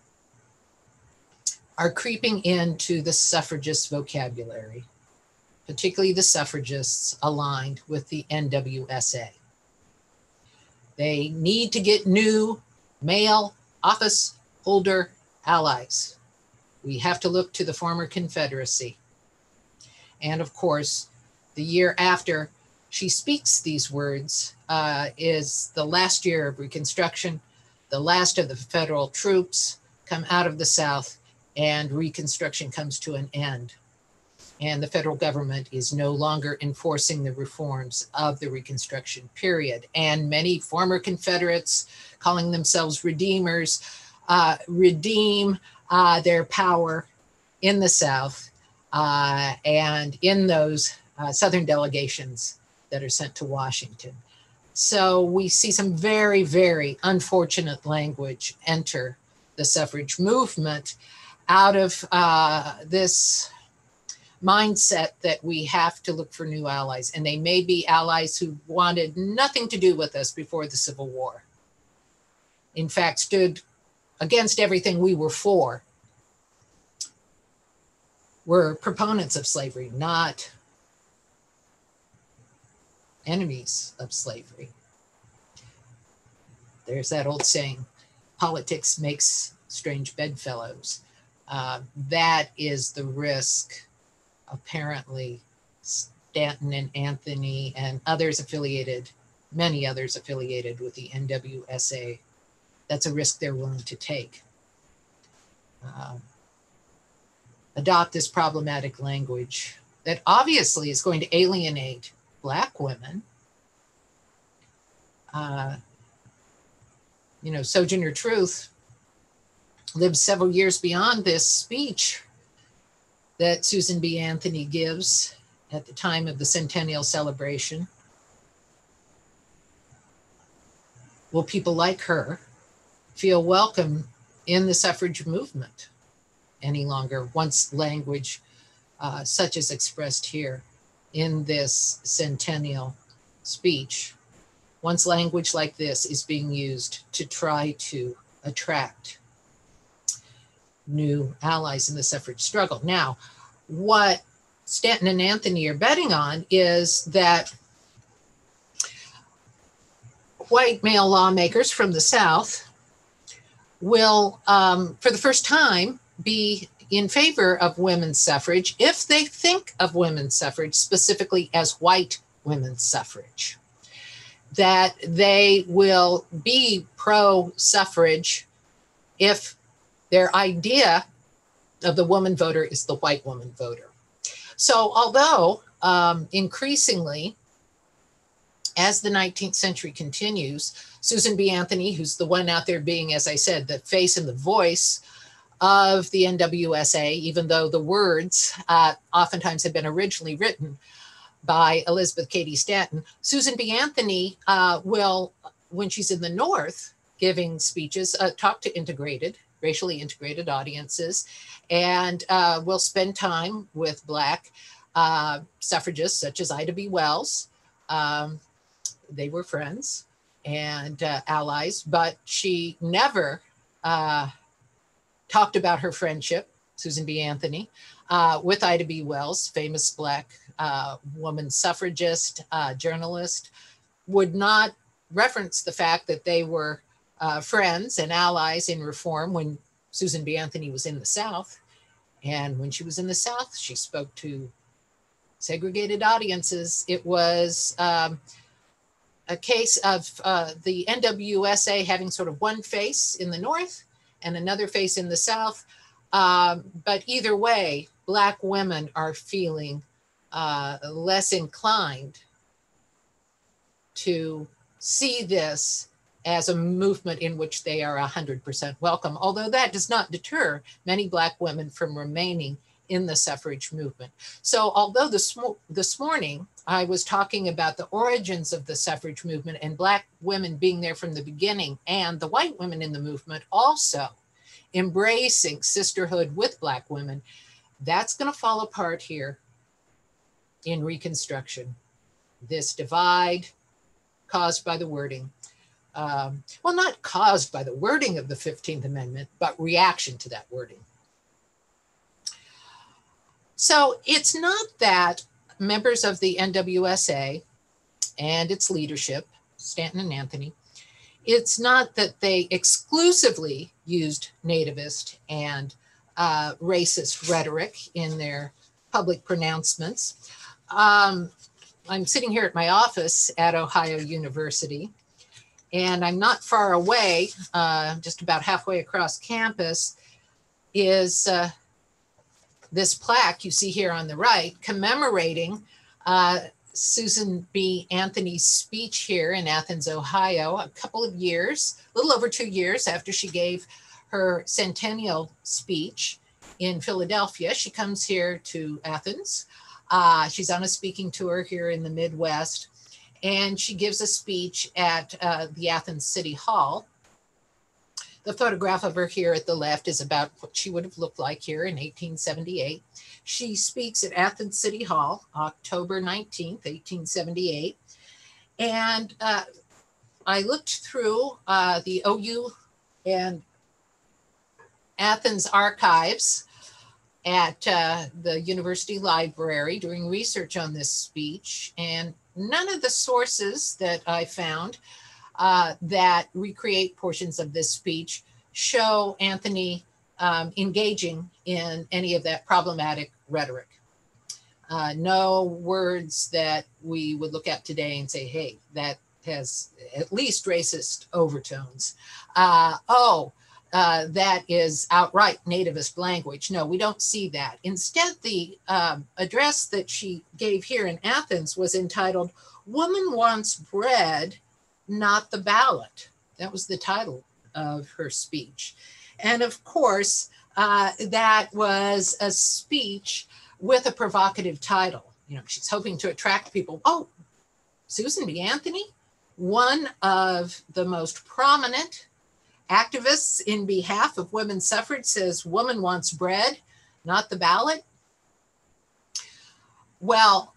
are creeping into the suffragist vocabulary, particularly the suffragists aligned with the NWSA. They need to get new male office holder allies. We have to look to the former Confederacy and of course, the year after she speaks these words uh, is the last year of Reconstruction. The last of the federal troops come out of the South, and Reconstruction comes to an end. And the federal government is no longer enforcing the reforms of the Reconstruction period. And many former Confederates, calling themselves redeemers, uh, redeem uh, their power in the South uh, and in those uh, Southern delegations that are sent to Washington. So we see some very, very unfortunate language enter the suffrage movement out of uh, this mindset that we have to look for new allies. And they may be allies who wanted nothing to do with us before the Civil War. In fact, stood against everything we were for were proponents of slavery, not enemies of slavery. There's that old saying politics makes strange bedfellows. Uh, that is the risk, apparently, Stanton and Anthony and others affiliated, many others affiliated with the NWSA. That's a risk they're willing to take. Um, adopt this problematic language that obviously is going to alienate Black women. Uh, you know, Sojourner Truth lived several years beyond this speech that Susan B. Anthony gives at the time of the centennial celebration. Will people like her feel welcome in the suffrage movement? Any longer once language uh, such as expressed here in this centennial speech. Once language like this is being used to try to attract new allies in the suffrage struggle. Now, what Stanton and Anthony are betting on is that white male lawmakers from the South will, um, for the first time, be in favor of women's suffrage if they think of women's suffrage specifically as white women's suffrage. That they will be pro suffrage if their idea of the woman voter is the white woman voter. So, although um, increasingly, as the 19th century continues, Susan B. Anthony, who's the one out there being, as I said, the face and the voice of the NWSA, even though the words uh, oftentimes have been originally written by Elizabeth Cady Stanton, Susan B. Anthony uh, will, when she's in the North giving speeches, uh, talk to integrated, racially integrated audiences, and uh, will spend time with Black uh, suffragists such as Ida B. Wells. Um, they were friends and uh, allies, but she never talked about her friendship, Susan B. Anthony, uh, with Ida B. Wells, famous Black uh, woman suffragist, uh, journalist, would not reference the fact that they were uh, friends and allies in reform when Susan B. Anthony was in the South. And when she was in the South, she spoke to segregated audiences. It was um, a case of uh, the NWSA having sort of one face in the North and another face in the South. Um, but either way, Black women are feeling uh, less inclined to see this as a movement in which they are 100% welcome, although that does not deter many Black women from remaining in the suffrage movement. So, although this, this morning I was talking about the origins of the suffrage movement and Black women being there from the beginning, and the white women in the movement also embracing sisterhood with Black women, that's going to fall apart here in Reconstruction. This divide caused by the wording. Um, well, not caused by the wording of the 15th Amendment, but reaction to that wording. So it's not that members of the NWSA and its leadership, Stanton and Anthony, it's not that they exclusively used nativist and uh, racist rhetoric in their public pronouncements. Um, I'm sitting here at my office at Ohio University, and I'm not far away, uh, just about halfway across campus, is uh, this plaque you see here on the right commemorating uh, Susan B. Anthony's speech here in Athens, Ohio, a couple of years, a little over two years after she gave her centennial speech in Philadelphia. She comes here to Athens. Uh, she's on a speaking tour here in the Midwest, and she gives a speech at uh, the Athens City Hall. The photograph of her here at the left is about what she would have looked like here in 1878. She speaks at Athens City Hall, October 19th, 1878. And uh, I looked through uh, the OU and Athens archives at uh, the university library doing research on this speech, and none of the sources that I found uh, that recreate portions of this speech show Anthony um, engaging in any of that problematic rhetoric. Uh, no words that we would look at today and say, hey, that has at least racist overtones. Uh, oh, uh, that is outright nativist language. No, we don't see that. Instead, the um, address that she gave here in Athens was entitled Woman Wants Bread not the ballot. That was the title of her speech. And of course, uh, that was a speech with a provocative title. You know, she's hoping to attract people. Oh, Susan B. Anthony, one of the most prominent activists in behalf of women's suffrage says woman wants bread, not the ballot. Well,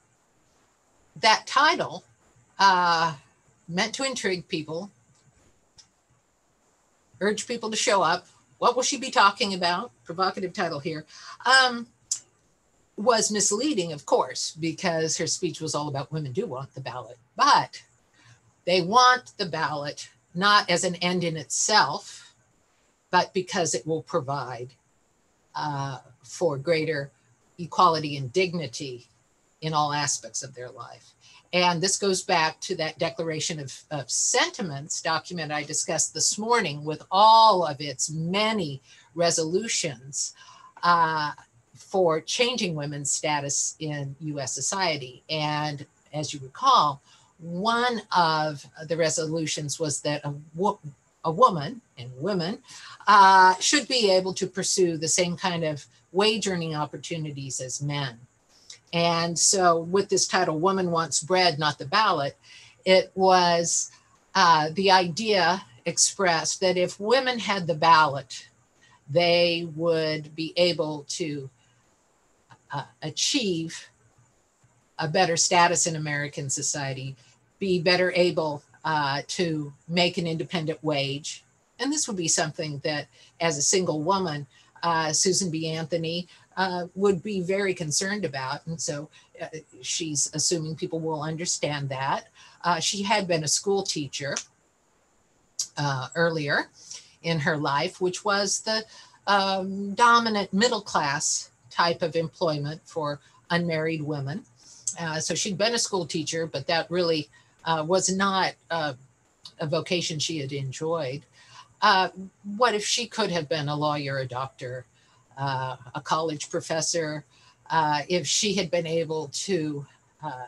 that title uh, meant to intrigue people, urge people to show up. What will she be talking about? Provocative title here. Um, was misleading, of course, because her speech was all about women do want the ballot, but they want the ballot not as an end in itself, but because it will provide uh, for greater equality and dignity in all aspects of their life. And this goes back to that Declaration of, of Sentiments document I discussed this morning with all of its many resolutions uh, for changing women's status in US society. And as you recall, one of the resolutions was that a, wo- a woman and women uh, should be able to pursue the same kind of wage earning opportunities as men. And so, with this title, Woman Wants Bread, Not the Ballot, it was uh, the idea expressed that if women had the ballot, they would be able to uh, achieve a better status in American society, be better able uh, to make an independent wage. And this would be something that, as a single woman, uh, Susan B. Anthony uh, would be very concerned about. And so uh, she's assuming people will understand that. Uh, she had been a school teacher uh, earlier in her life, which was the um, dominant middle class type of employment for unmarried women. Uh, so she'd been a school teacher, but that really uh, was not a vocation she had enjoyed. what if she could have been a lawyer, a doctor, uh, a college professor, uh, if she had been able to uh,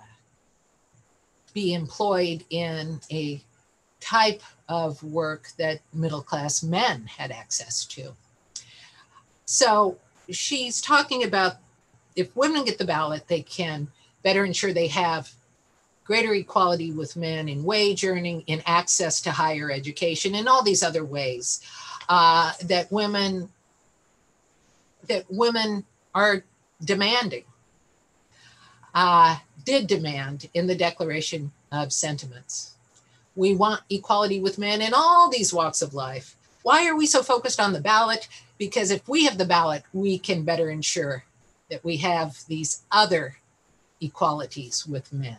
be employed in a type of work that middle class men had access to. So she's talking about if women get the ballot, they can better ensure they have greater equality with men in wage earning, in access to higher education, and all these other ways uh, that women that women are demanding, uh, did demand in the Declaration of Sentiments. We want equality with men in all these walks of life. Why are we so focused on the ballot? Because if we have the ballot, we can better ensure that we have these other equalities with men.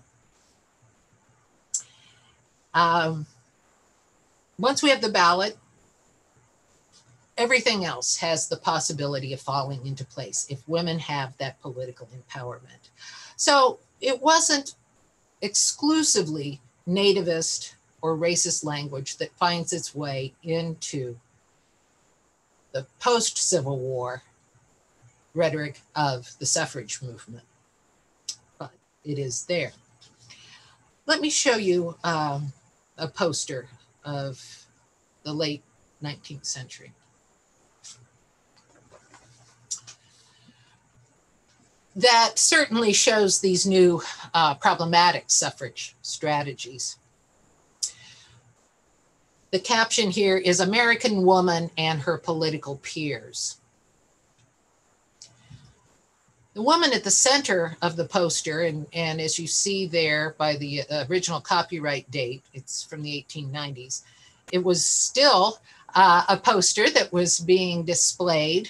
Um, once we have the ballot, everything else has the possibility of falling into place if women have that political empowerment. So it wasn't exclusively nativist or racist language that finds its way into the post Civil War rhetoric of the suffrage movement, but it is there. Let me show you um, a poster of the late 19th century. That certainly shows these new uh, problematic suffrage strategies. The caption here is American Woman and Her Political Peers. The woman at the center of the poster, and, and as you see there by the original copyright date, it's from the 1890s, it was still uh, a poster that was being displayed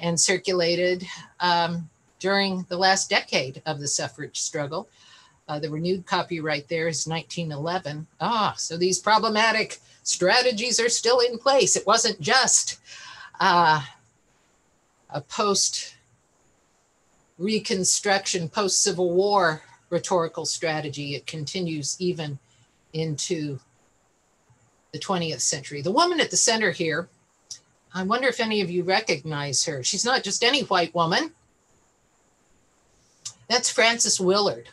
and circulated um, during the last decade of the suffrage struggle. Uh, the renewed copyright there is 1911. Ah, so these problematic strategies are still in place. It wasn't just uh, a post Reconstruction, post Civil War rhetorical strategy. It continues even into the 20th century. The woman at the center here, I wonder if any of you recognize her. She's not just any white woman. That's Frances Willard.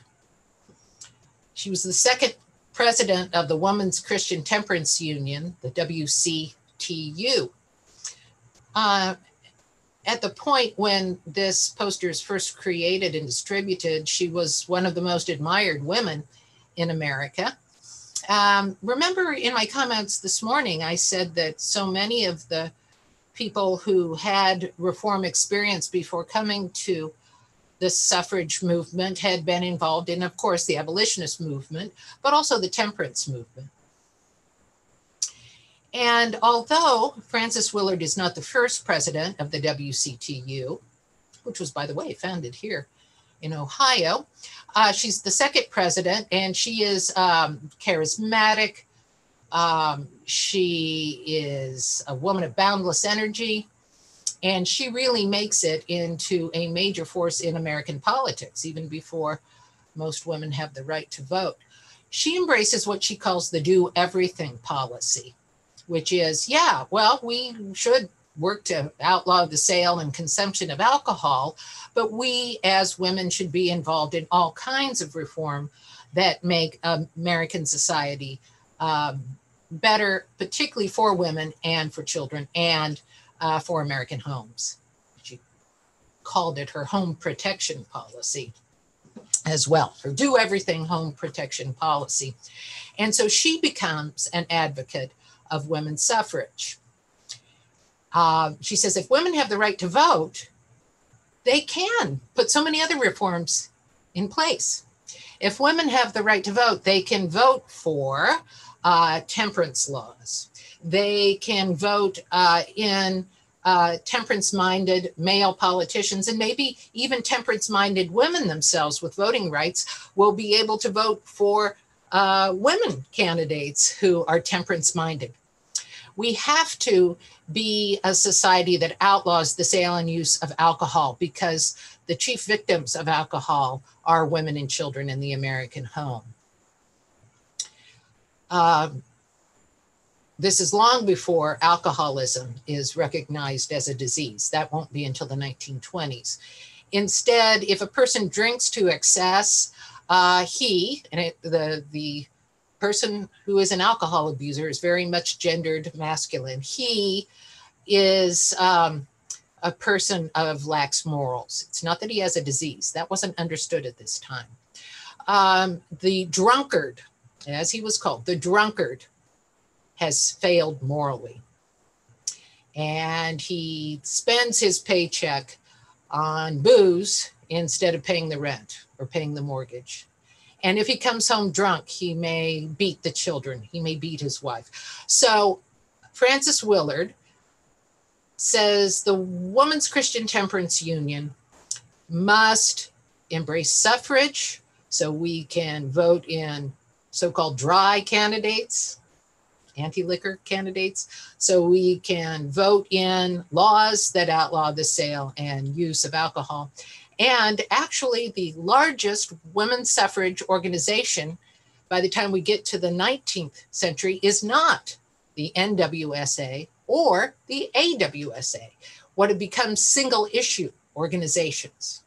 She was the second president of the Women's Christian Temperance Union, the WCTU. Uh, at the point when this poster is first created and distributed, she was one of the most admired women in America. Um, remember in my comments this morning, I said that so many of the people who had reform experience before coming to the suffrage movement had been involved in, of course, the abolitionist movement, but also the temperance movement. And although Frances Willard is not the first president of the WCTU, which was, by the way, founded here in Ohio, uh, she's the second president, and she is um, charismatic. Um, she is a woman of boundless energy, and she really makes it into a major force in American politics, even before most women have the right to vote. She embraces what she calls the do everything policy, which is, yeah, well, we should work to outlaw the sale and consumption of alcohol, but we as women should be involved in all kinds of reform that make American society um, better, particularly for women and for children and uh, for American homes. She called it her home protection policy as well, her do everything home protection policy. And so she becomes an advocate of women's suffrage. Uh, she says if women have the right to vote, they can put so many other reforms in place. If women have the right to vote, they can vote for uh, temperance laws. They can vote uh, in uh, temperance minded male politicians, and maybe even temperance minded women themselves with voting rights will be able to vote for uh, women candidates who are temperance minded. We have to be a society that outlaws the sale and use of alcohol because the chief victims of alcohol are women and children in the American home. Um, this is long before alcoholism is recognized as a disease. That won't be until the 1920s. Instead, if a person drinks to excess, uh, he and it, the the person who is an alcohol abuser is very much gendered masculine. He is um, a person of lax morals. It's not that he has a disease, that wasn't understood at this time. Um, the drunkard, as he was called, the drunkard has failed morally. And he spends his paycheck on booze instead of paying the rent or paying the mortgage. And if he comes home drunk, he may beat the children, he may beat his wife. So Frances Willard says the Woman's Christian Temperance Union must embrace suffrage so we can vote in so called dry candidates, anti liquor candidates, so we can vote in laws that outlaw the sale and use of alcohol. And actually, the largest women's suffrage organization by the time we get to the 19th century is not the NWSA or the AWSA, what have become single issue organizations,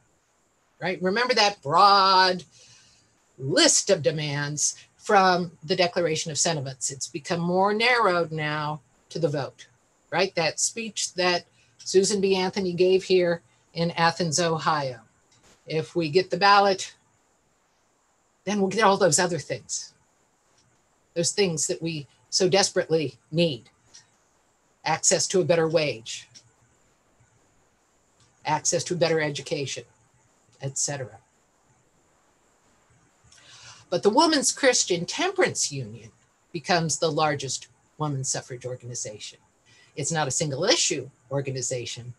right? Remember that broad list of demands from the Declaration of Sentiments. It's become more narrowed now to the vote, right? That speech that Susan B. Anthony gave here in Athens, Ohio. If we get the ballot, then we'll get all those other things, those things that we so desperately need access to a better wage, access to a better education, etc. But the Women's Christian Temperance Union becomes the largest women's suffrage organization. It's not a single issue organization.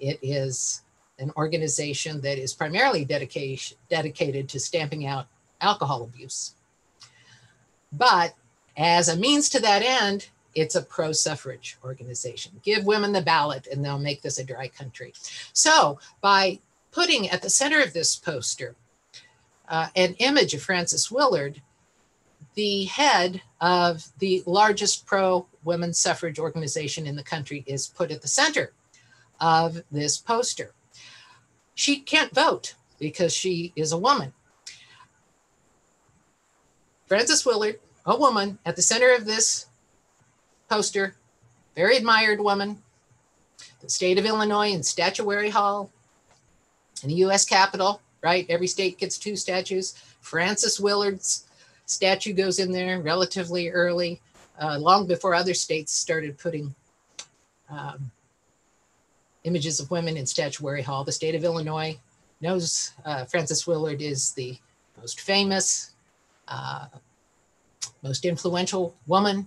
It is an organization that is primarily dedication, dedicated to stamping out alcohol abuse. But as a means to that end, it's a pro suffrage organization. Give women the ballot and they'll make this a dry country. So, by putting at the center of this poster uh, an image of Frances Willard, the head of the largest pro women's suffrage organization in the country is put at the center of this poster. She can't vote because she is a woman. Frances Willard, a woman, at the center of this poster, very admired woman, the state of Illinois in Statuary Hall, in the US Capitol, right? Every state gets two statues. Frances Willard's statue goes in there relatively early, uh, long before other states started putting um, images of women in Statuary Hall. The state of Illinois knows uh, Frances Willard is the most famous, uh, most influential woman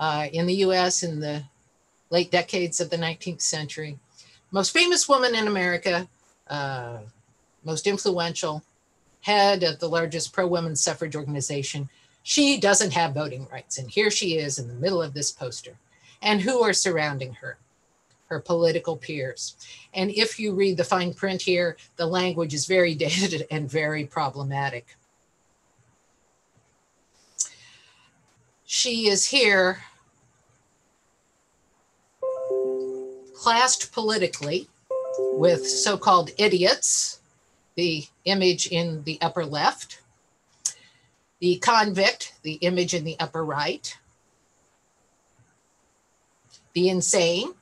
uh, in the US in the late decades of the 19th century. Most famous woman in America, uh, most influential, head of the largest pro women's suffrage organization. She doesn't have voting rights. And here she is in the middle of this poster. And who are surrounding her? Her political peers. And if you read the fine print here, the language is very dated and very problematic. She is here classed politically with so called idiots, the image in the upper left, the convict, the image in the upper right, the insane,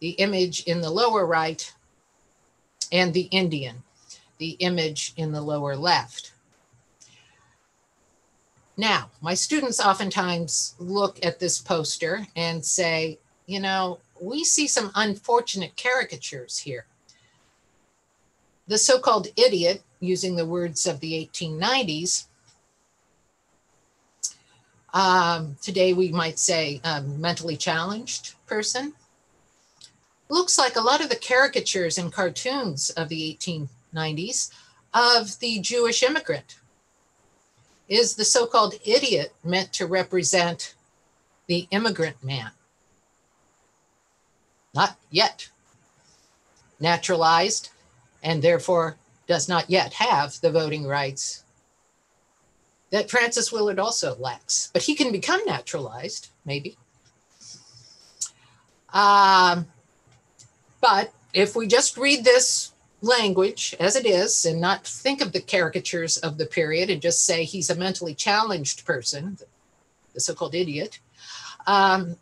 the image in the lower right, and the Indian, the image in the lower left. Now, my students oftentimes look at this poster and say, you know, we see some unfortunate caricatures here. The so called idiot, using the words of the 1890s, um, today we might say um, mentally challenged person, looks like a lot of the caricatures and cartoons of the 1890s of the Jewish immigrant. Is the so called idiot meant to represent the immigrant man? not yet naturalized and therefore does not yet have the voting rights that Frances Willard also lacks. But he can become naturalized, maybe. Um, but if we just read this language as it is and not think of the caricatures of the period and just say he's a mentally challenged person, the so called idiot, um,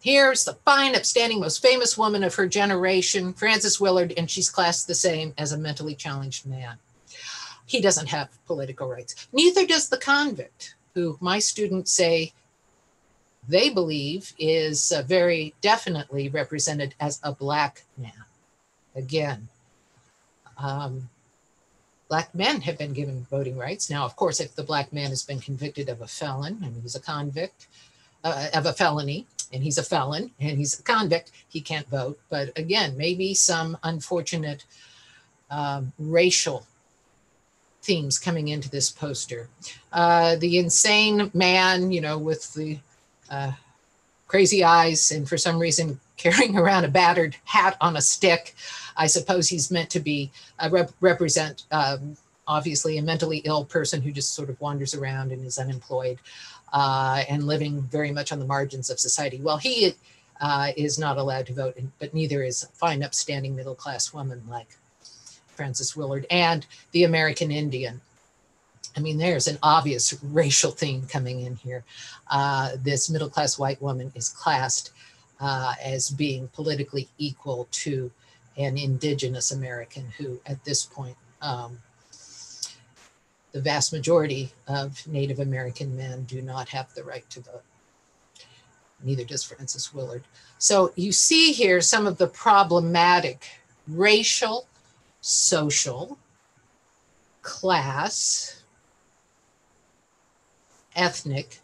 Here's the fine, upstanding, most famous woman of her generation, Frances Willard, and she's classed the same as a mentally challenged man. He doesn't have political rights. Neither does the convict, who my students say they believe is uh, very definitely represented as a black man. Again, um, black men have been given voting rights. Now, of course, if the black man has been convicted of a felon and he's a convict uh, of a felony, and he's a felon and he's a convict, he can't vote. But again, maybe some unfortunate um, racial themes coming into this poster. Uh, the insane man, you know, with the uh, crazy eyes and for some reason carrying around a battered hat on a stick. I suppose he's meant to be uh, rep- represent um, obviously a mentally ill person who just sort of wanders around and is unemployed uh, and living very much on the margins of society. Well, he uh, is not allowed to vote, but neither is a fine, upstanding middle class woman like Frances Willard and the American Indian. I mean, there's an obvious racial theme coming in here. Uh, this middle class white woman is classed uh, as being politically equal to an indigenous American who, at this point, um, the vast majority of Native American men do not have the right to vote. Neither does Frances Willard. So you see here some of the problematic racial, social, class, ethnic,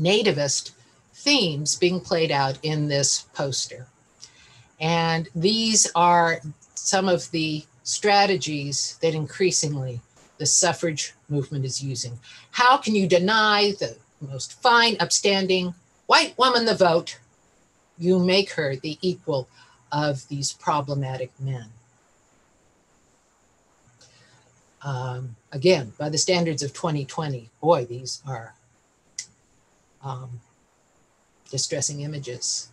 nativist themes being played out in this poster. And these are some of the strategies that increasingly the suffrage movement is using. How can you deny the most fine, upstanding white woman the vote? You make her the equal of these problematic men. Um, again, by the standards of 2020, boy, these are um, distressing images.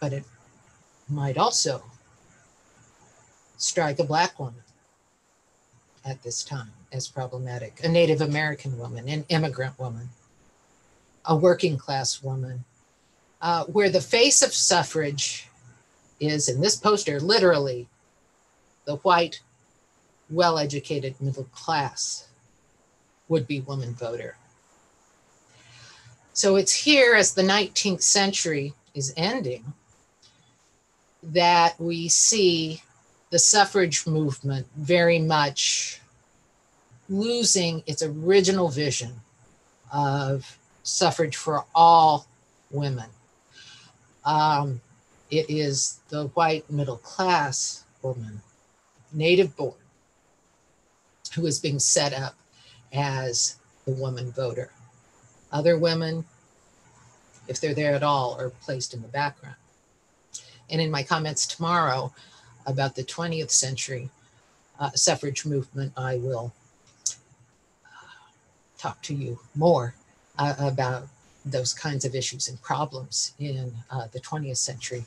But it might also strike a black woman at this time as problematic a Native American woman, an immigrant woman, a working class woman, uh, where the face of suffrage is in this poster literally the white well educated middle class would be woman voter. So it's here as the 19th century is ending that we see the suffrage movement very much losing its original vision of suffrage for all women. Um, it is the white middle class woman, native born, who is being set up as the woman voter. Other women, if they're there at all, are placed in the background. And in my comments tomorrow about the 20th century uh, suffrage movement, I will uh, talk to you more uh, about those kinds of issues and problems in uh, the 20th century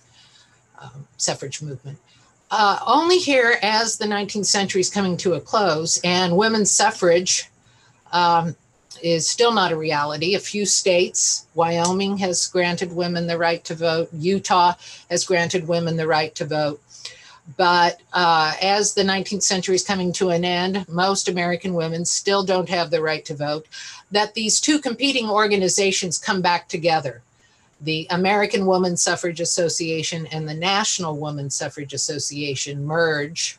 um, suffrage movement. Uh, only here as the 19th century is coming to a close and women's suffrage um, is still not a reality. A few states, Wyoming has granted women the right to vote, Utah has granted women the right to vote. But uh, as the 19th century is coming to an end, most American women still don't have the right to vote. That these two competing organizations come back together the American Woman Suffrage Association and the National Woman Suffrage Association merge.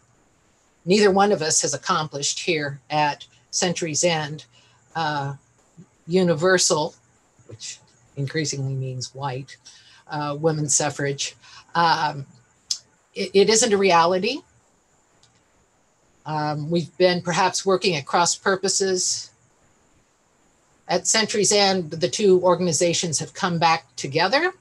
Neither one of us has accomplished here at Century's End uh, universal, which increasingly means white, uh, women's suffrage. Um, it, it isn't a reality. Um, we've been perhaps working at cross purposes. At Century's End, the two organizations have come back together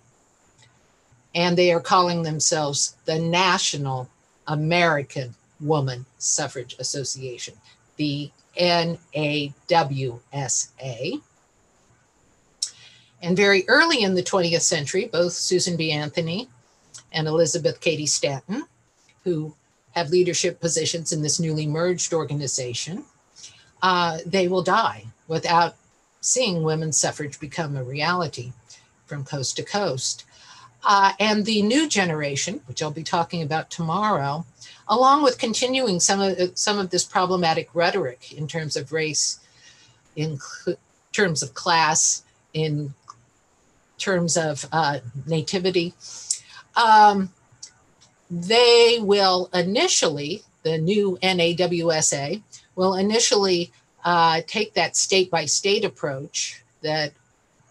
and they are calling themselves the National American Woman Suffrage Association, the NAWSA. And very early in the 20th century, both Susan B. Anthony and Elizabeth Cady Stanton, who have leadership positions in this newly merged organization, uh, they will die without seeing women's suffrage become a reality from coast to coast. Uh, and the new generation, which I'll be talking about tomorrow, along with continuing some of some of this problematic rhetoric in terms of race, in terms of class, in terms of uh, nativity, um, they will initially, the new NAWSA will initially uh, take that state by state approach that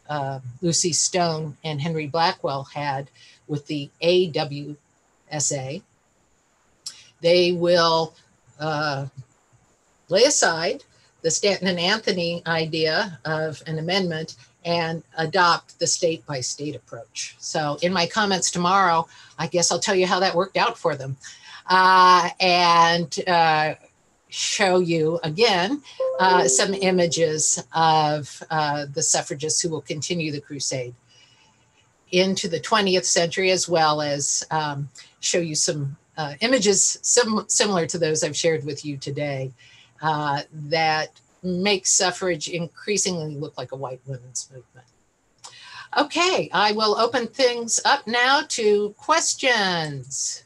uh, Lucy Stone and Henry Blackwell had with the AWSA. They will uh, lay aside the Stanton and Anthony idea of an amendment and adopt the state by state approach. So, in my comments tomorrow, I guess I'll tell you how that worked out for them uh, and uh, show you again uh, some images of uh, the suffragists who will continue the crusade into the 20th century, as well as um, show you some uh, images sim- similar to those I've shared with you today uh, that make suffrage increasingly look like a white women's movement. Okay, I will open things up now to questions.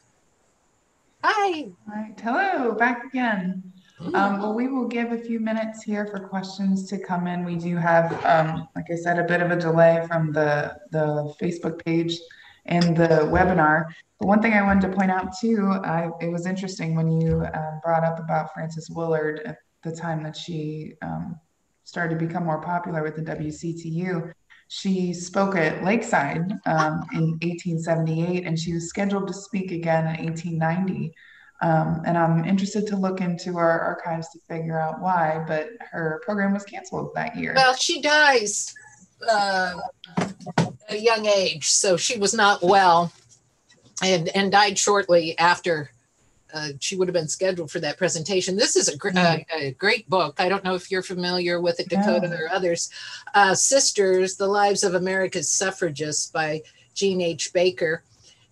Hi. All right, hello, back again. Hmm. Um, well, we will give a few minutes here for questions to come in. We do have, um, like I said, a bit of a delay from the, the Facebook page and the webinar. But one thing I wanted to point out too, I, it was interesting when you uh, brought up about Frances Willard the time that she um, started to become more popular with the WCTU. She spoke at Lakeside um, in 1878 and she was scheduled to speak again in 1890. Um, and I'm interested to look into our archives to figure out why, but her program was canceled that year. Well, she dies uh, a young age, so she was not well, and and died shortly after. Uh, she would have been scheduled for that presentation. This is a, gr- uh, a great book. I don't know if you're familiar with it, Dakota, yeah. or others. Uh, Sisters: The Lives of America's Suffragists by Jean H. Baker,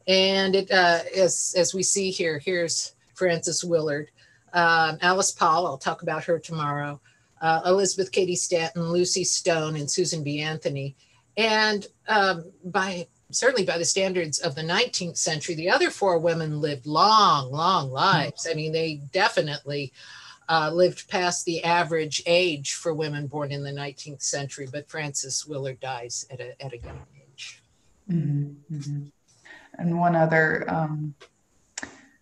and it uh, as as we see here, here's Frances Willard, um, Alice Paul. I'll talk about her tomorrow uh, Elizabeth Cady Stanton, Lucy Stone, and Susan B. Anthony. And um, by certainly by the standards of the 19th century, the other four women lived long, long lives. I mean, they definitely uh, lived past the average age for women born in the 19th century, but Frances Willard dies at a, at a young age. Mm-hmm, mm-hmm. And one other, um,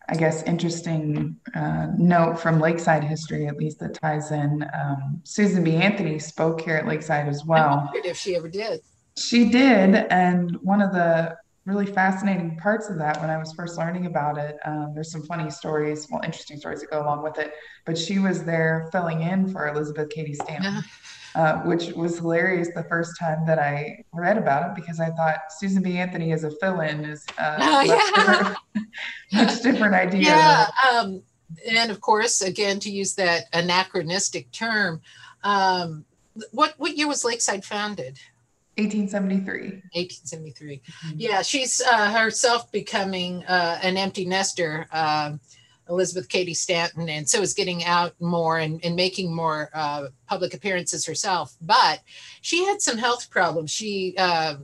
I guess, interesting uh, note from Lakeside history, at least that ties in. Um, Susan B. Anthony spoke here at Lakeside as well. if she ever did. She did. And one of the really fascinating parts of that when I was first learning about it. Um, there's some funny stories, well, interesting stories that go along with it. But she was there filling in for Elizabeth Cady Stanton, uh, which was hilarious the first time that I read about it because I thought Susan B. Anthony as a fill-in is uh, oh, yeah. different, much different idea. Yeah. Um, and of course, again, to use that anachronistic term, um, what what year was Lakeside founded? 1873. 1873. Mm-hmm. Yeah, she's uh, herself becoming uh, an empty nester, uh, Elizabeth Cady Stanton, and so is getting out more and, and making more uh, public appearances herself. But she had some health problems. She uh,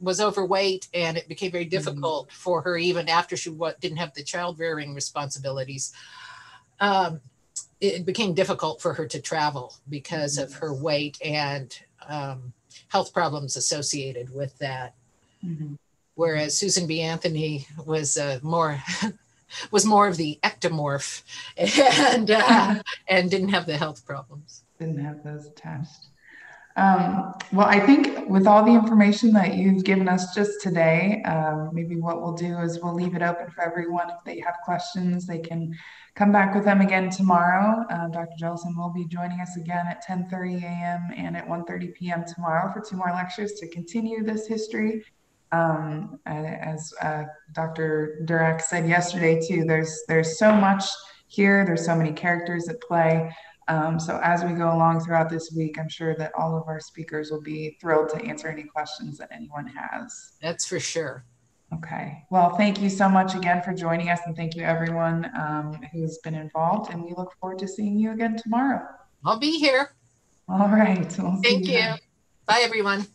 was overweight, and it became very mm-hmm. difficult mm-hmm. for her even after she w- didn't have the child rearing responsibilities. Um, it became difficult for her to travel because of her weight and um, health problems associated with that. Mm-hmm. Whereas Susan B. Anthony was uh, more was more of the ectomorph and uh, and didn't have the health problems. Didn't have those attached. Um, well, I think with all the information that you've given us just today, um, maybe what we'll do is we'll leave it open for everyone. If they have questions, they can come back with them again tomorrow. Uh, Dr. Jellison will be joining us again at 10:30 a.m. and at 1:30 p.m. tomorrow for two more lectures to continue this history. Um, as uh, Dr. Durack said yesterday too, there's there's so much here. There's so many characters at play. Um, so as we go along throughout this week, I'm sure that all of our speakers will be thrilled to answer any questions that anyone has. That's for sure. Okay. Well, thank you so much again for joining us, and thank you everyone um, who's been involved. And we look forward to seeing you again tomorrow. I'll be here. All right. We'll thank you. you. Bye, everyone.